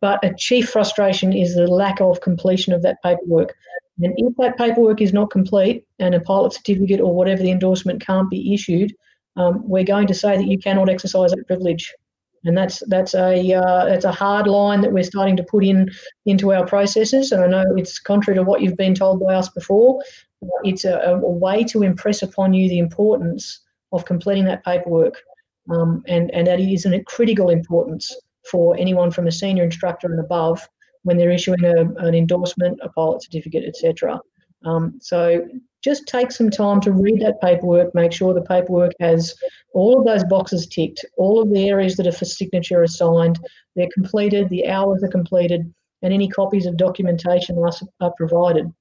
But a chief frustration is the lack of completion of that paperwork. And if that paperwork is not complete and a pilot certificate or whatever the endorsement can't be issued, um, we're going to say that you cannot exercise that privilege and that's that's a uh, that's a hard line that we're starting to put in into our processes. And I know it's contrary to what you've been told by us before. It's a, a way to impress upon you the importance of completing that paperwork, um, and and that is a critical importance for anyone from a senior instructor and above when they're issuing a, an endorsement, a pilot certificate, etc. Um, so just take some time to read that paperwork, make sure the paperwork has all of those boxes ticked, all of the areas that are for signature are signed, they're completed, the hours are completed, and any copies of documentation are, are provided.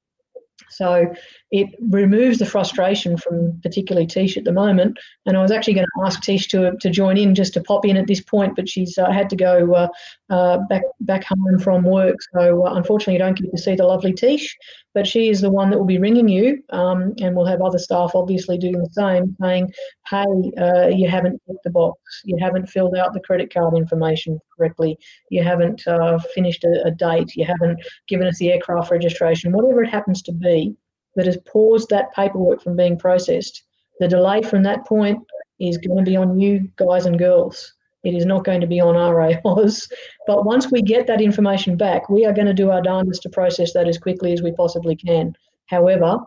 So it removes the frustration from particularly Tish at the moment. And I was actually going to ask Tish to, to join in just to pop in at this point, but she's uh, had to go uh, uh, back back home from work. So uh, unfortunately, you don't get to see the lovely Tish, but she is the one that will be ringing you, um, and we'll have other staff obviously doing the same, saying, "Hey, uh, you haven't ticked the box. You haven't filled out the credit card information correctly. You haven't uh, finished a, a date. You haven't given us the aircraft registration. Whatever it happens to be." That has paused that paperwork from being processed. The delay from that point is going to be on you guys and girls. It is not going to be on RAAus. But once we get that information back, we are going to do our darndest to process that as quickly as we possibly can. However,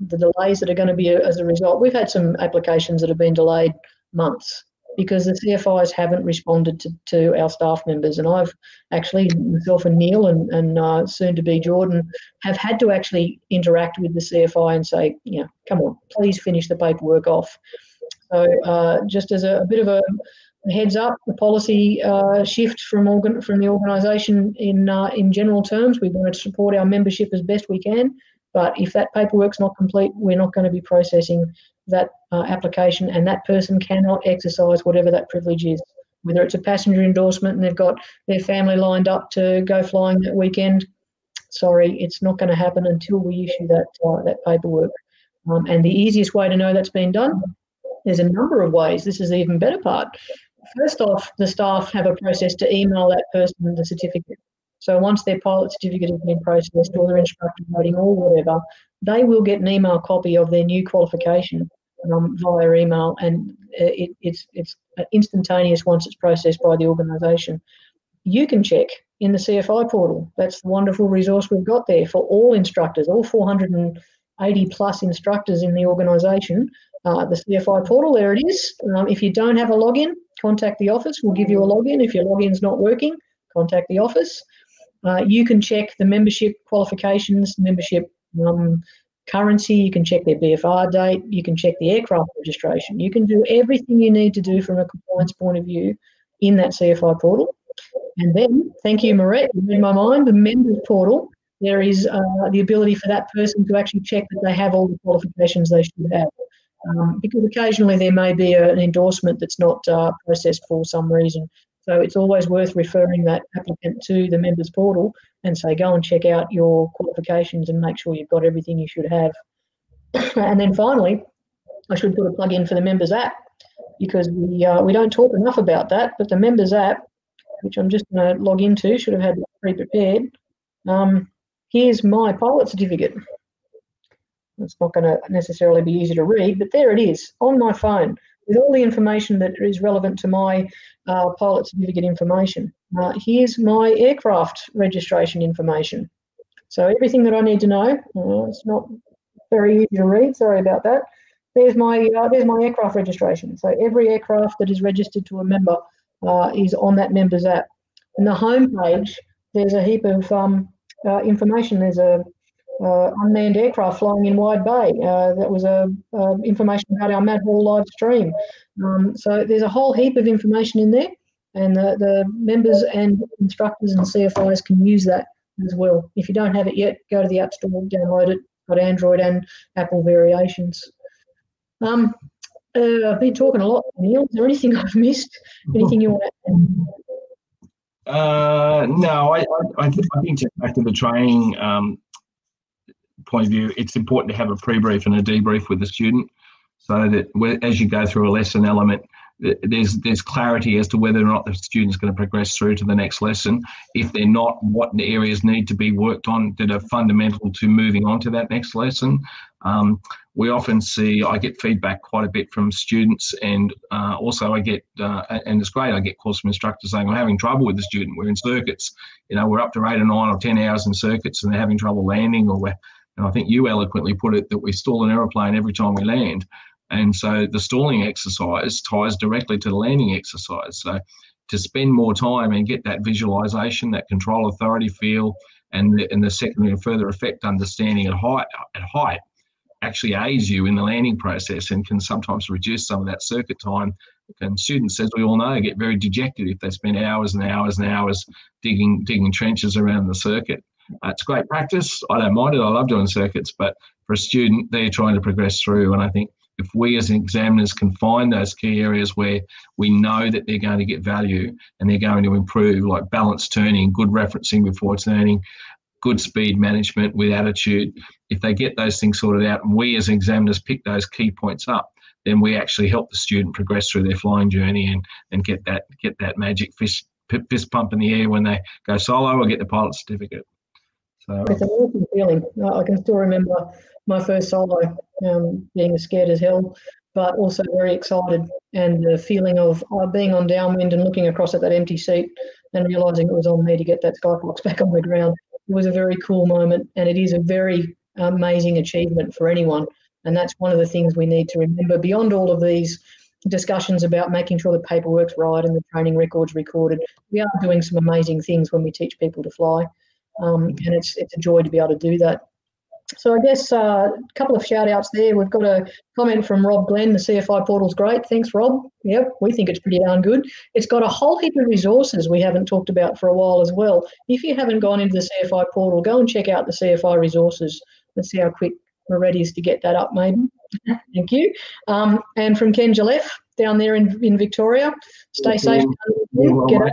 the delays that are going to be as a result, we've had some applications that have been delayed months because the CFIs haven't responded to, to our staff members. And I've actually, myself and Neil and, and uh, soon to be Jordan, have had to actually interact with the CFI and say, you know, come on, please finish the paperwork off. So uh, just as a, a, bit of a heads up, the policy uh, shift from organ from the organisation in uh, in general terms, we want to support our membership as best we can. But if that paperwork's not complete, we're not going to be processing that uh, application, and that person cannot exercise whatever that privilege is. Whether it's a passenger endorsement and they've got their family lined up to go flying that weekend, sorry, it's not going to happen until we issue that uh, that paperwork. Um, and the easiest way to know that's been done there's a number of ways. This is the even better part. First off, the staff have a process to email that person the certificate. So once their pilot certificate has been processed or their instructor rating or whatever, they will get an email copy of their new qualification um, via email, and uh, it, it's it's instantaneous once it's processed by the organisation. You can check in the CFI portal. That's the wonderful resource we've got there for all instructors, all 480 plus instructors in the organisation uh, the CFI portal. There it is. Um, if you don't have a login, contact the office. We'll give you a login. If your login's not working, contact the office. Uh, you can check the membership qualifications, membership um, currency. You can check their BFR date. You can check the aircraft registration. You can do everything you need to do from a compliance point of view in that CFI portal. And then, thank you, Marette, in my mind, the members portal, there is uh, the ability for that person to actually check that they have all the qualifications they should have um, because occasionally there may be a, an endorsement that's not uh, processed for some reason. So it's always worth referring that applicant to the members portal and say, go and check out your qualifications and make sure you've got everything you should have. and then finally, I should put a plug in for the members app because we uh, we don't talk enough about that. But the members app, which I'm just going to log into, should have had pre-prepared. Um, here's my pilot certificate. It's not going to necessarily be easy to read, but there it is on my phone with all the information that is relevant to my uh, pilot certificate information. Uh, here's my aircraft registration information. So everything that I need to know, uh, it's not very easy to read, sorry about that. There's my, uh, there's my aircraft registration. So every aircraft that is registered to a member uh, is on that member's app. In the home page, there's a heap of um, uh, information. There's a uh, unmanned aircraft flying in Wide Bay. Uh, that was a uh, information about our Mad Hall live stream. Um, so there's a whole heap of information in there, and the, the members and instructors and CFIs can use that as well. If you don't have it yet, go to the App Store, download it. Got Android and Apple variations. Um, uh, I've been talking a lot, Neil. Is there anything I've missed? Anything you want to uh, no, I, I, I, think back to the training, um, point of view, it's important to have a pre-brief and a debrief with the student so that as you go through a lesson element, there's there's clarity as to whether or not the student's going to progress through to the next lesson. If they're not, what areas need to be worked on that are fundamental to moving on to that next lesson. Um, we often see I get feedback quite a bit from students, and uh, also I get uh, and it's great. I get calls from instructors saying I'm having trouble with the student. We're in circuits, you know, we're up to eight or nine or ten hours in circuits, and they're having trouble landing, or we're and I think you eloquently put it that we stall an aeroplane every time we land. And so the stalling exercise ties directly to the landing exercise. So to spend more time and get that visualization, that control authority feel, and the, and the secondary and further effect understanding at height, at height actually aids you in the landing process and can sometimes reduce some of that circuit time. And students, as we all know, get very dejected if they spend hours and hours and hours digging digging trenches around the circuit. Uh, it's great practice. I don't mind it. I love doing circuits, but for a student, they're trying to progress through, and I think if we as examiners can find those key areas where we know that they're going to get value and they're going to improve, like balance turning, good referencing before turning, good speed management with attitude, if they get those things sorted out and we as examiners pick those key points up, then we actually help the student progress through their flying journey and, and get that get that magic fist, fist pump in the air when they go solo or get the pilot certificate. So it's an awesome feeling. I can still remember my first solo, um, being as scared as hell, but also very excited, and the feeling of uh, being on downwind and looking across at that empty seat and realizing it was on me to get that skybox back on the ground. It was a very cool moment, and it is a very amazing achievement for anyone. And that's one of the things we need to remember beyond all of these discussions about making sure the paperwork's right and the training records recorded. We are doing some amazing things when we teach people to fly, um, and it's it's a joy to be able to do that. So I guess uh, a couple of shout outs there. We've got a comment from Rob Glenn. The CFI portal's great. Thanks, Rob. Yep, we think it's pretty darn good. It's got a whole heap of resources we haven't talked about for a while as well. If you haven't gone into the CFI portal, go and check out the CFI resources. Let's see how quick we're ready to get that up, maybe. Thank you. Um, and from Ken Jalef down there in, in Victoria. Stay safe. G'day.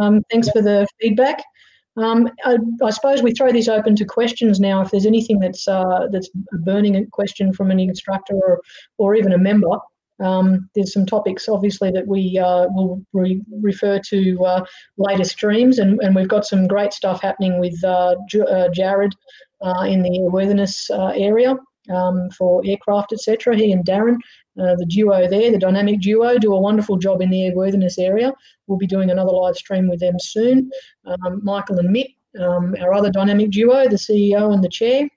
Um, thanks for the feedback. Um, I, I, suppose we throw this open to questions now. If there's anything that's uh, that's a burning question from an instructor or, or even a member, um, there's some topics obviously that we uh, will re- refer to uh, later streams, and, and we've got some great stuff happening with uh, J- uh, Jared uh, in the airworthiness area um, for aircraft, etc. He and Darren, uh, the duo there, the dynamic duo, do a wonderful job in the airworthiness area. We'll be doing another live stream with them soon. Um, Michael and Mick, um, our other dynamic duo, the CEO and the chair,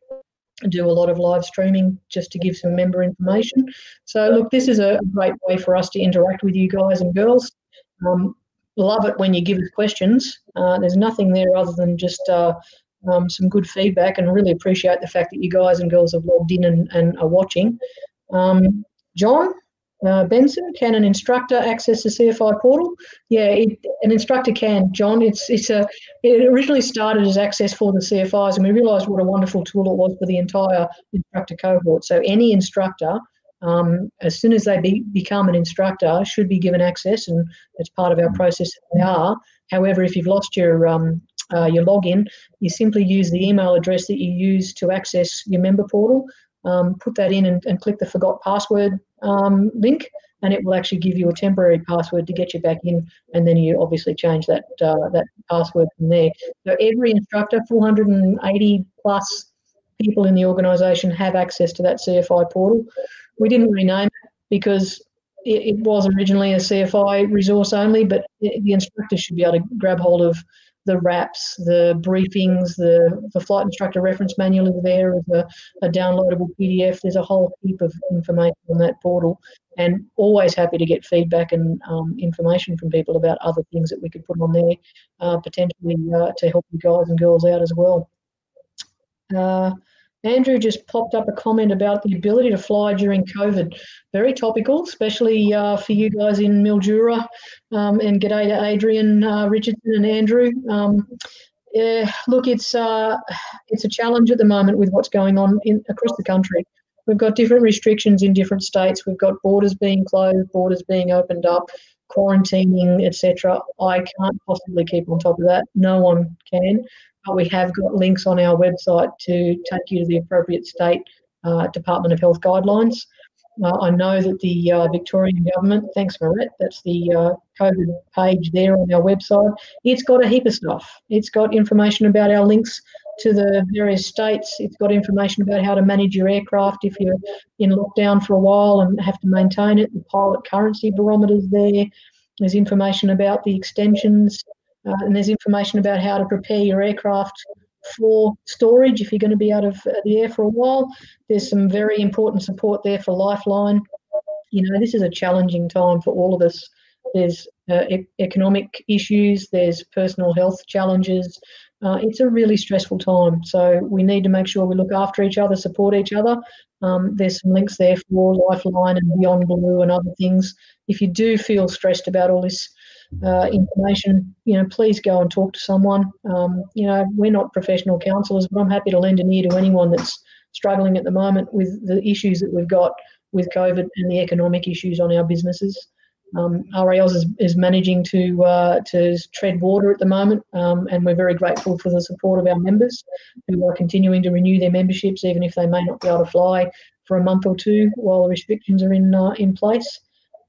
do a lot of live streaming just to give some member information. So, look, this is a great way for us to interact with you guys and girls. Um, love it when you give us questions. Uh, there's nothing there other than just uh, um, some good feedback and really appreciate the fact that you guys and girls have logged in and, and are watching. Um, John uh, Benson, can an instructor access the CFI portal? Yeah, it, an instructor can, John. It's it's a it originally started as access for the CFIs, and we realised what a wonderful tool it was for the entire instructor cohort. So any instructor, um, as soon as they be, become an instructor, should be given access, and it's part of our process. They are. However, if you've lost your um, uh, your login, you simply use the email address that you use to access your member portal. Um, put that in and, and, click the forgot password um, link, and it will actually give you a temporary password to get you back in, and then you obviously change that uh, that password from there. So every instructor, 480 plus people in the organisation have access to that CFI portal. We didn't rename it because it, it was originally a CFI resource only, but the instructors should be able to grab hold of the wraps, the briefings, the, the flight instructor reference manual is there as a, a downloadable PDF. There's a whole heap of information on that portal, and always happy to get feedback and um, information from people about other things that we could put on there, uh, potentially uh, to help you guys and girls out as well. Uh, Andrew just popped up a comment about the ability to fly during COVID. Very topical, especially uh, for you guys in Mildura. Um, and g'day to Adrian uh, Richardson and Andrew. Um, yeah, look, it's uh, it's a challenge at the moment with what's going on in across the country. We've got different restrictions in different states. We've got borders being closed, borders being opened up, quarantining, etc. I can't possibly keep on top of that. No one can we have got links on our website to take you to the appropriate state uh, Department of Health guidelines. Uh, I know that the uh, Victorian government, thanks Maret, that's the uh, COVID page there on our website. It's got a heap of stuff. It's got information about our links to the various states. It's got information about how to manage your aircraft if you're in lockdown for a while and have to maintain it. The pilot currency barometer's there. There's information about the extensions uh, and there's information about how to prepare your aircraft for storage if you're going to be out of uh, the air for a while. There's some very important support there for Lifeline. You know, this is a challenging time for all of us. There's uh, e- economic issues, there's personal health challenges. Uh, it's a really stressful time. So we need to make sure we look after each other, support each other. Um, there's some links there for Lifeline and Beyond Blue and other things. If you do feel stressed about all this uh, information, you know, please go and talk to someone. Um, you know, we're not professional counsellors, but I'm happy to lend an ear to anyone that's struggling at the moment with the issues that we've got. with COVID and the economic issues on our businesses. Um, RAAus is, is managing to uh, to tread water at the moment, um, and we're very grateful for the support of our members who are continuing to renew their memberships, even if they may not be able to fly for a month or two while the restrictions are in uh, in place.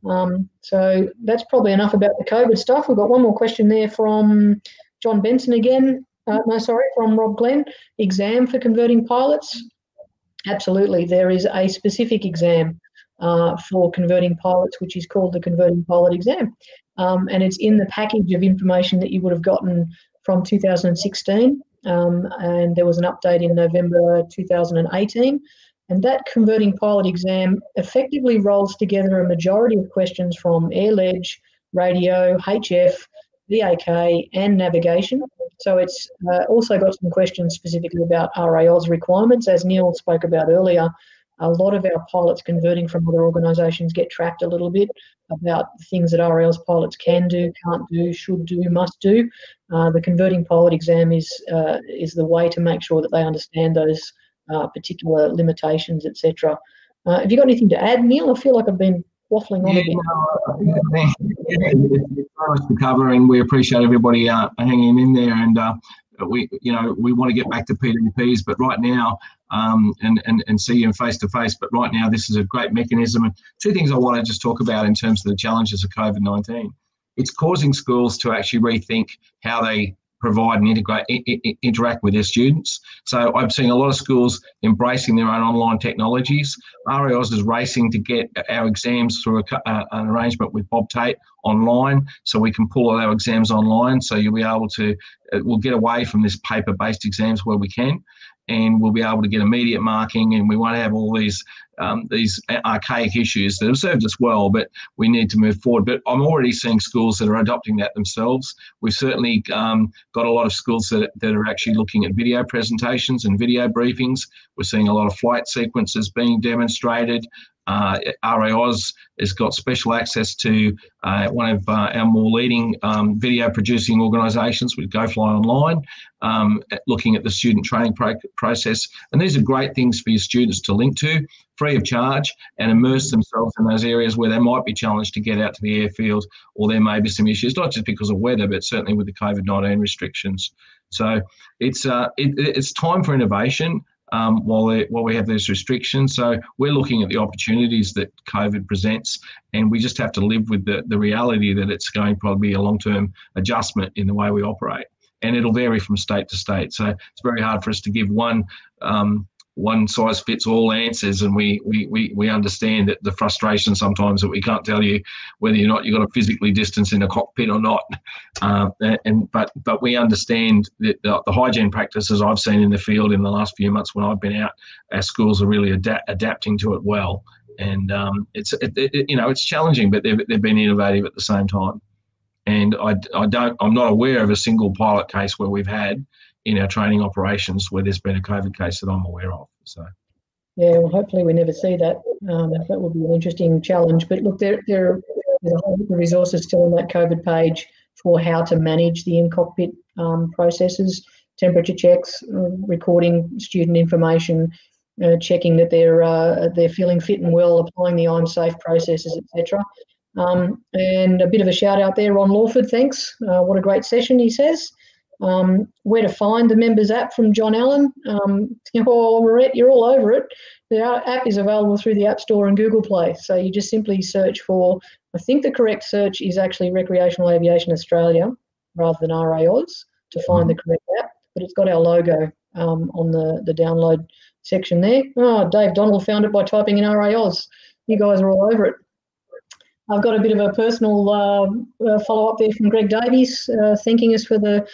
Um, so that's probably enough about the COVID stuff. We've got one more question there from John Benson again. Uh, no, sorry, from Rob Glenn. Exam for converting pilots. Absolutely, there is a specific exam uh, for converting pilots, which is called the converting pilot exam. Um, and it's in the package of information that you would have gotten from 2016. Um, and there was an update in November 2018. And that converting pilot exam effectively rolls together a majority of questions from air radio, HF, BAK, and navigation. So it's uh, also got some questions specifically about RAAus requirements, as Neil spoke about earlier a lot of our pilots converting from other organisations get trapped a little bit about things that RAAus pilots can do, can't do, should do, must do. Uh, the converting pilot exam is uh, is the way to make sure that they understand those uh, particular limitations, etc. Uh, have you got anything to add, Neil? I feel like I've been waffling on yeah, a bit. No, yeah, to cover, and we appreciate everybody uh, hanging in there. And uh, we, you know, we want to get back to PDPs, but right now, um, and, and, and see you face to face. But right now, this is a great mechanism. And two things I want to just talk about in terms of the challenges of COVID 19. It's causing schools to actually rethink how they provide and integrate interact with their students. So I'm seeing a lot of schools embracing their own online technologies. RAAus is racing to get our exams through a, uh, an arrangement with Bob Tait online, so we can pull all our exams online. So you'll be able to, uh, we'll get away from this paper-based exams where we can and we'll be able to get immediate marking and we won't have all these um, these archaic issues that have served us well, but we need to move forward. But I'm already seeing schools that are adopting that themselves. We've certainly um, got a lot of schools that, that are actually looking at video presentations and video briefings. We're seeing a lot of flight sequences being demonstrated. Uh, RAAus has got special access to uh, one of uh, our more leading um, video producing organisations with GoFly Online, um, looking at the student training pro- process. And these are great things for your students to link to free of charge and immerse themselves in those areas where they might be challenged to get out to the airfield or there may be some issues, not just because of weather, but certainly with the COVID 19 restrictions. So it's, uh, it, it's time for innovation um, while, while we have these restrictions. So we're looking at the opportunities that COVID presents, and we just have to live with the, the reality that it's going to probably be a long term adjustment in the way we operate. And it'll vary from state to state. So it's very hard for us to give one um, one size fits all answers and we, we, we, we understand that the frustration sometimes that we can't tell you whether or not you've got to physically distance in a cockpit or not. Uh, and but but we understand that the, the, hygiene practices I've seen in the field in the last few months when I've been out our schools are really adapt, adapting to it well. And um, it's it, it, you know it's challenging but they've, they've been innovative at the same time. And I, I don't I'm not aware of a single pilot case where we've had in our training operations where there's been a COVID case that I'm aware of. So. Yeah, well, hopefully we never see that. Um, that would be an interesting challenge. But look, there, there, there's a whole heap of resources still on that COVID page for how to manage the in-cockpit um, processes, temperature checks, uh, recording student information, uh, checking that they're uh, they're feeling fit and well, applying the I'm safe processes, etc. Um, and a bit of a shout out there, Ron Lawford. Thanks. Uh, what a great session, he says. Um, where to find the members app from John Allen. Um, oh, Moret, you're all over it. The app is available through the App Store and Google Play. So you just simply search for, I think the correct search is actually Recreational Aviation Australia rather than RAAus to find the mm-hmm. correct app. But it's got our logo um, on the, the download section there. Oh, Dave Donald found it by typing in RAAus. You guys are all over it. I've got a bit of a personal uh, uh, follow up there from Greg Davies, uh, thanking us for the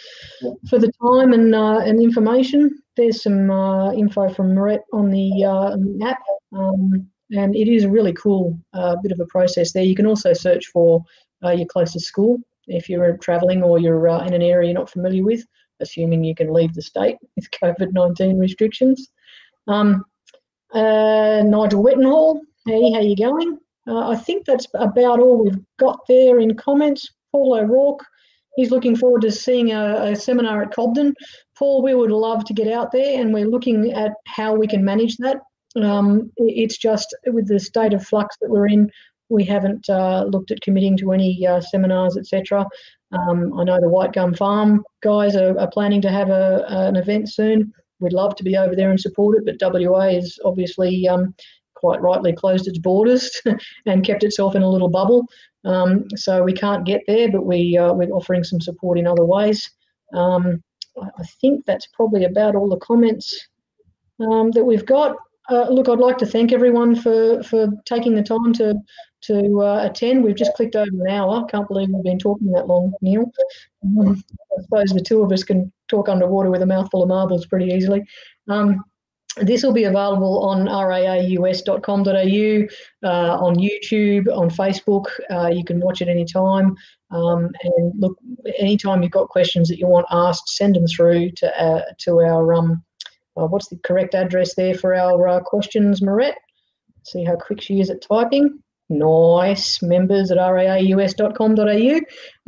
for the time and uh, and information. There's some uh, info from Moret on the, uh, app, um, and it is a really cool bit of a process there. You can also search for your closest school if you're travelling or you're in an area you're not familiar with, assuming you can leave the state with COVID 19 restrictions. Um, Nigel Wettenhall, hey, how are you going? Uh, I think that's about all we've got there in comments. Paul O'Rourke, he's looking forward to seeing a, a, seminar at Cobden. Paul, we would love to get out there and we're looking at how we can manage that. Um, it's just with the state of flux that we're in, we haven't uh, looked at committing to any uh, seminars, etc. Um, I know the White Gum Farm guys are, are planning to have a, an event soon. We'd love to be over there and support it, but WA is obviously um, quite rightly closed its borders and kept itself in a little bubble. Um, so we can't get there, but we uh, we're offering some support in other ways. Um, I think that's probably about all the comments um, that we've got. Uh, look, I'd like to thank everyone for for taking the time to to uh, attend. We've just clicked over an hour. Can't believe we've been talking that long, Neil. Um, I suppose the two of us can talk underwater with a mouthful of marbles pretty easily. Um, this will be available on raaus.com.au, uh, on YouTube, on Facebook. Uh, you can watch it anytime. Um, and look, anytime you've got questions that you want asked, send them through to uh, to our um, uh, what's the correct address there for our uh, questions, Marette? See how quick she is at typing. Nice. Members at raaus.com.au.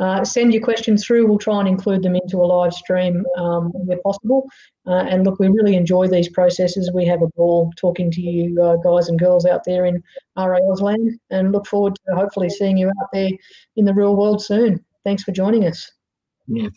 Uh, send your questions through. We'll try and include them into a live stream um, where possible. Uh, and look, we really enjoy these processes. We have a ball talking to you uh, guys and girls out there in RAAus land and look forward to hopefully seeing you out there in the real world soon. Thanks for joining us. Yeah.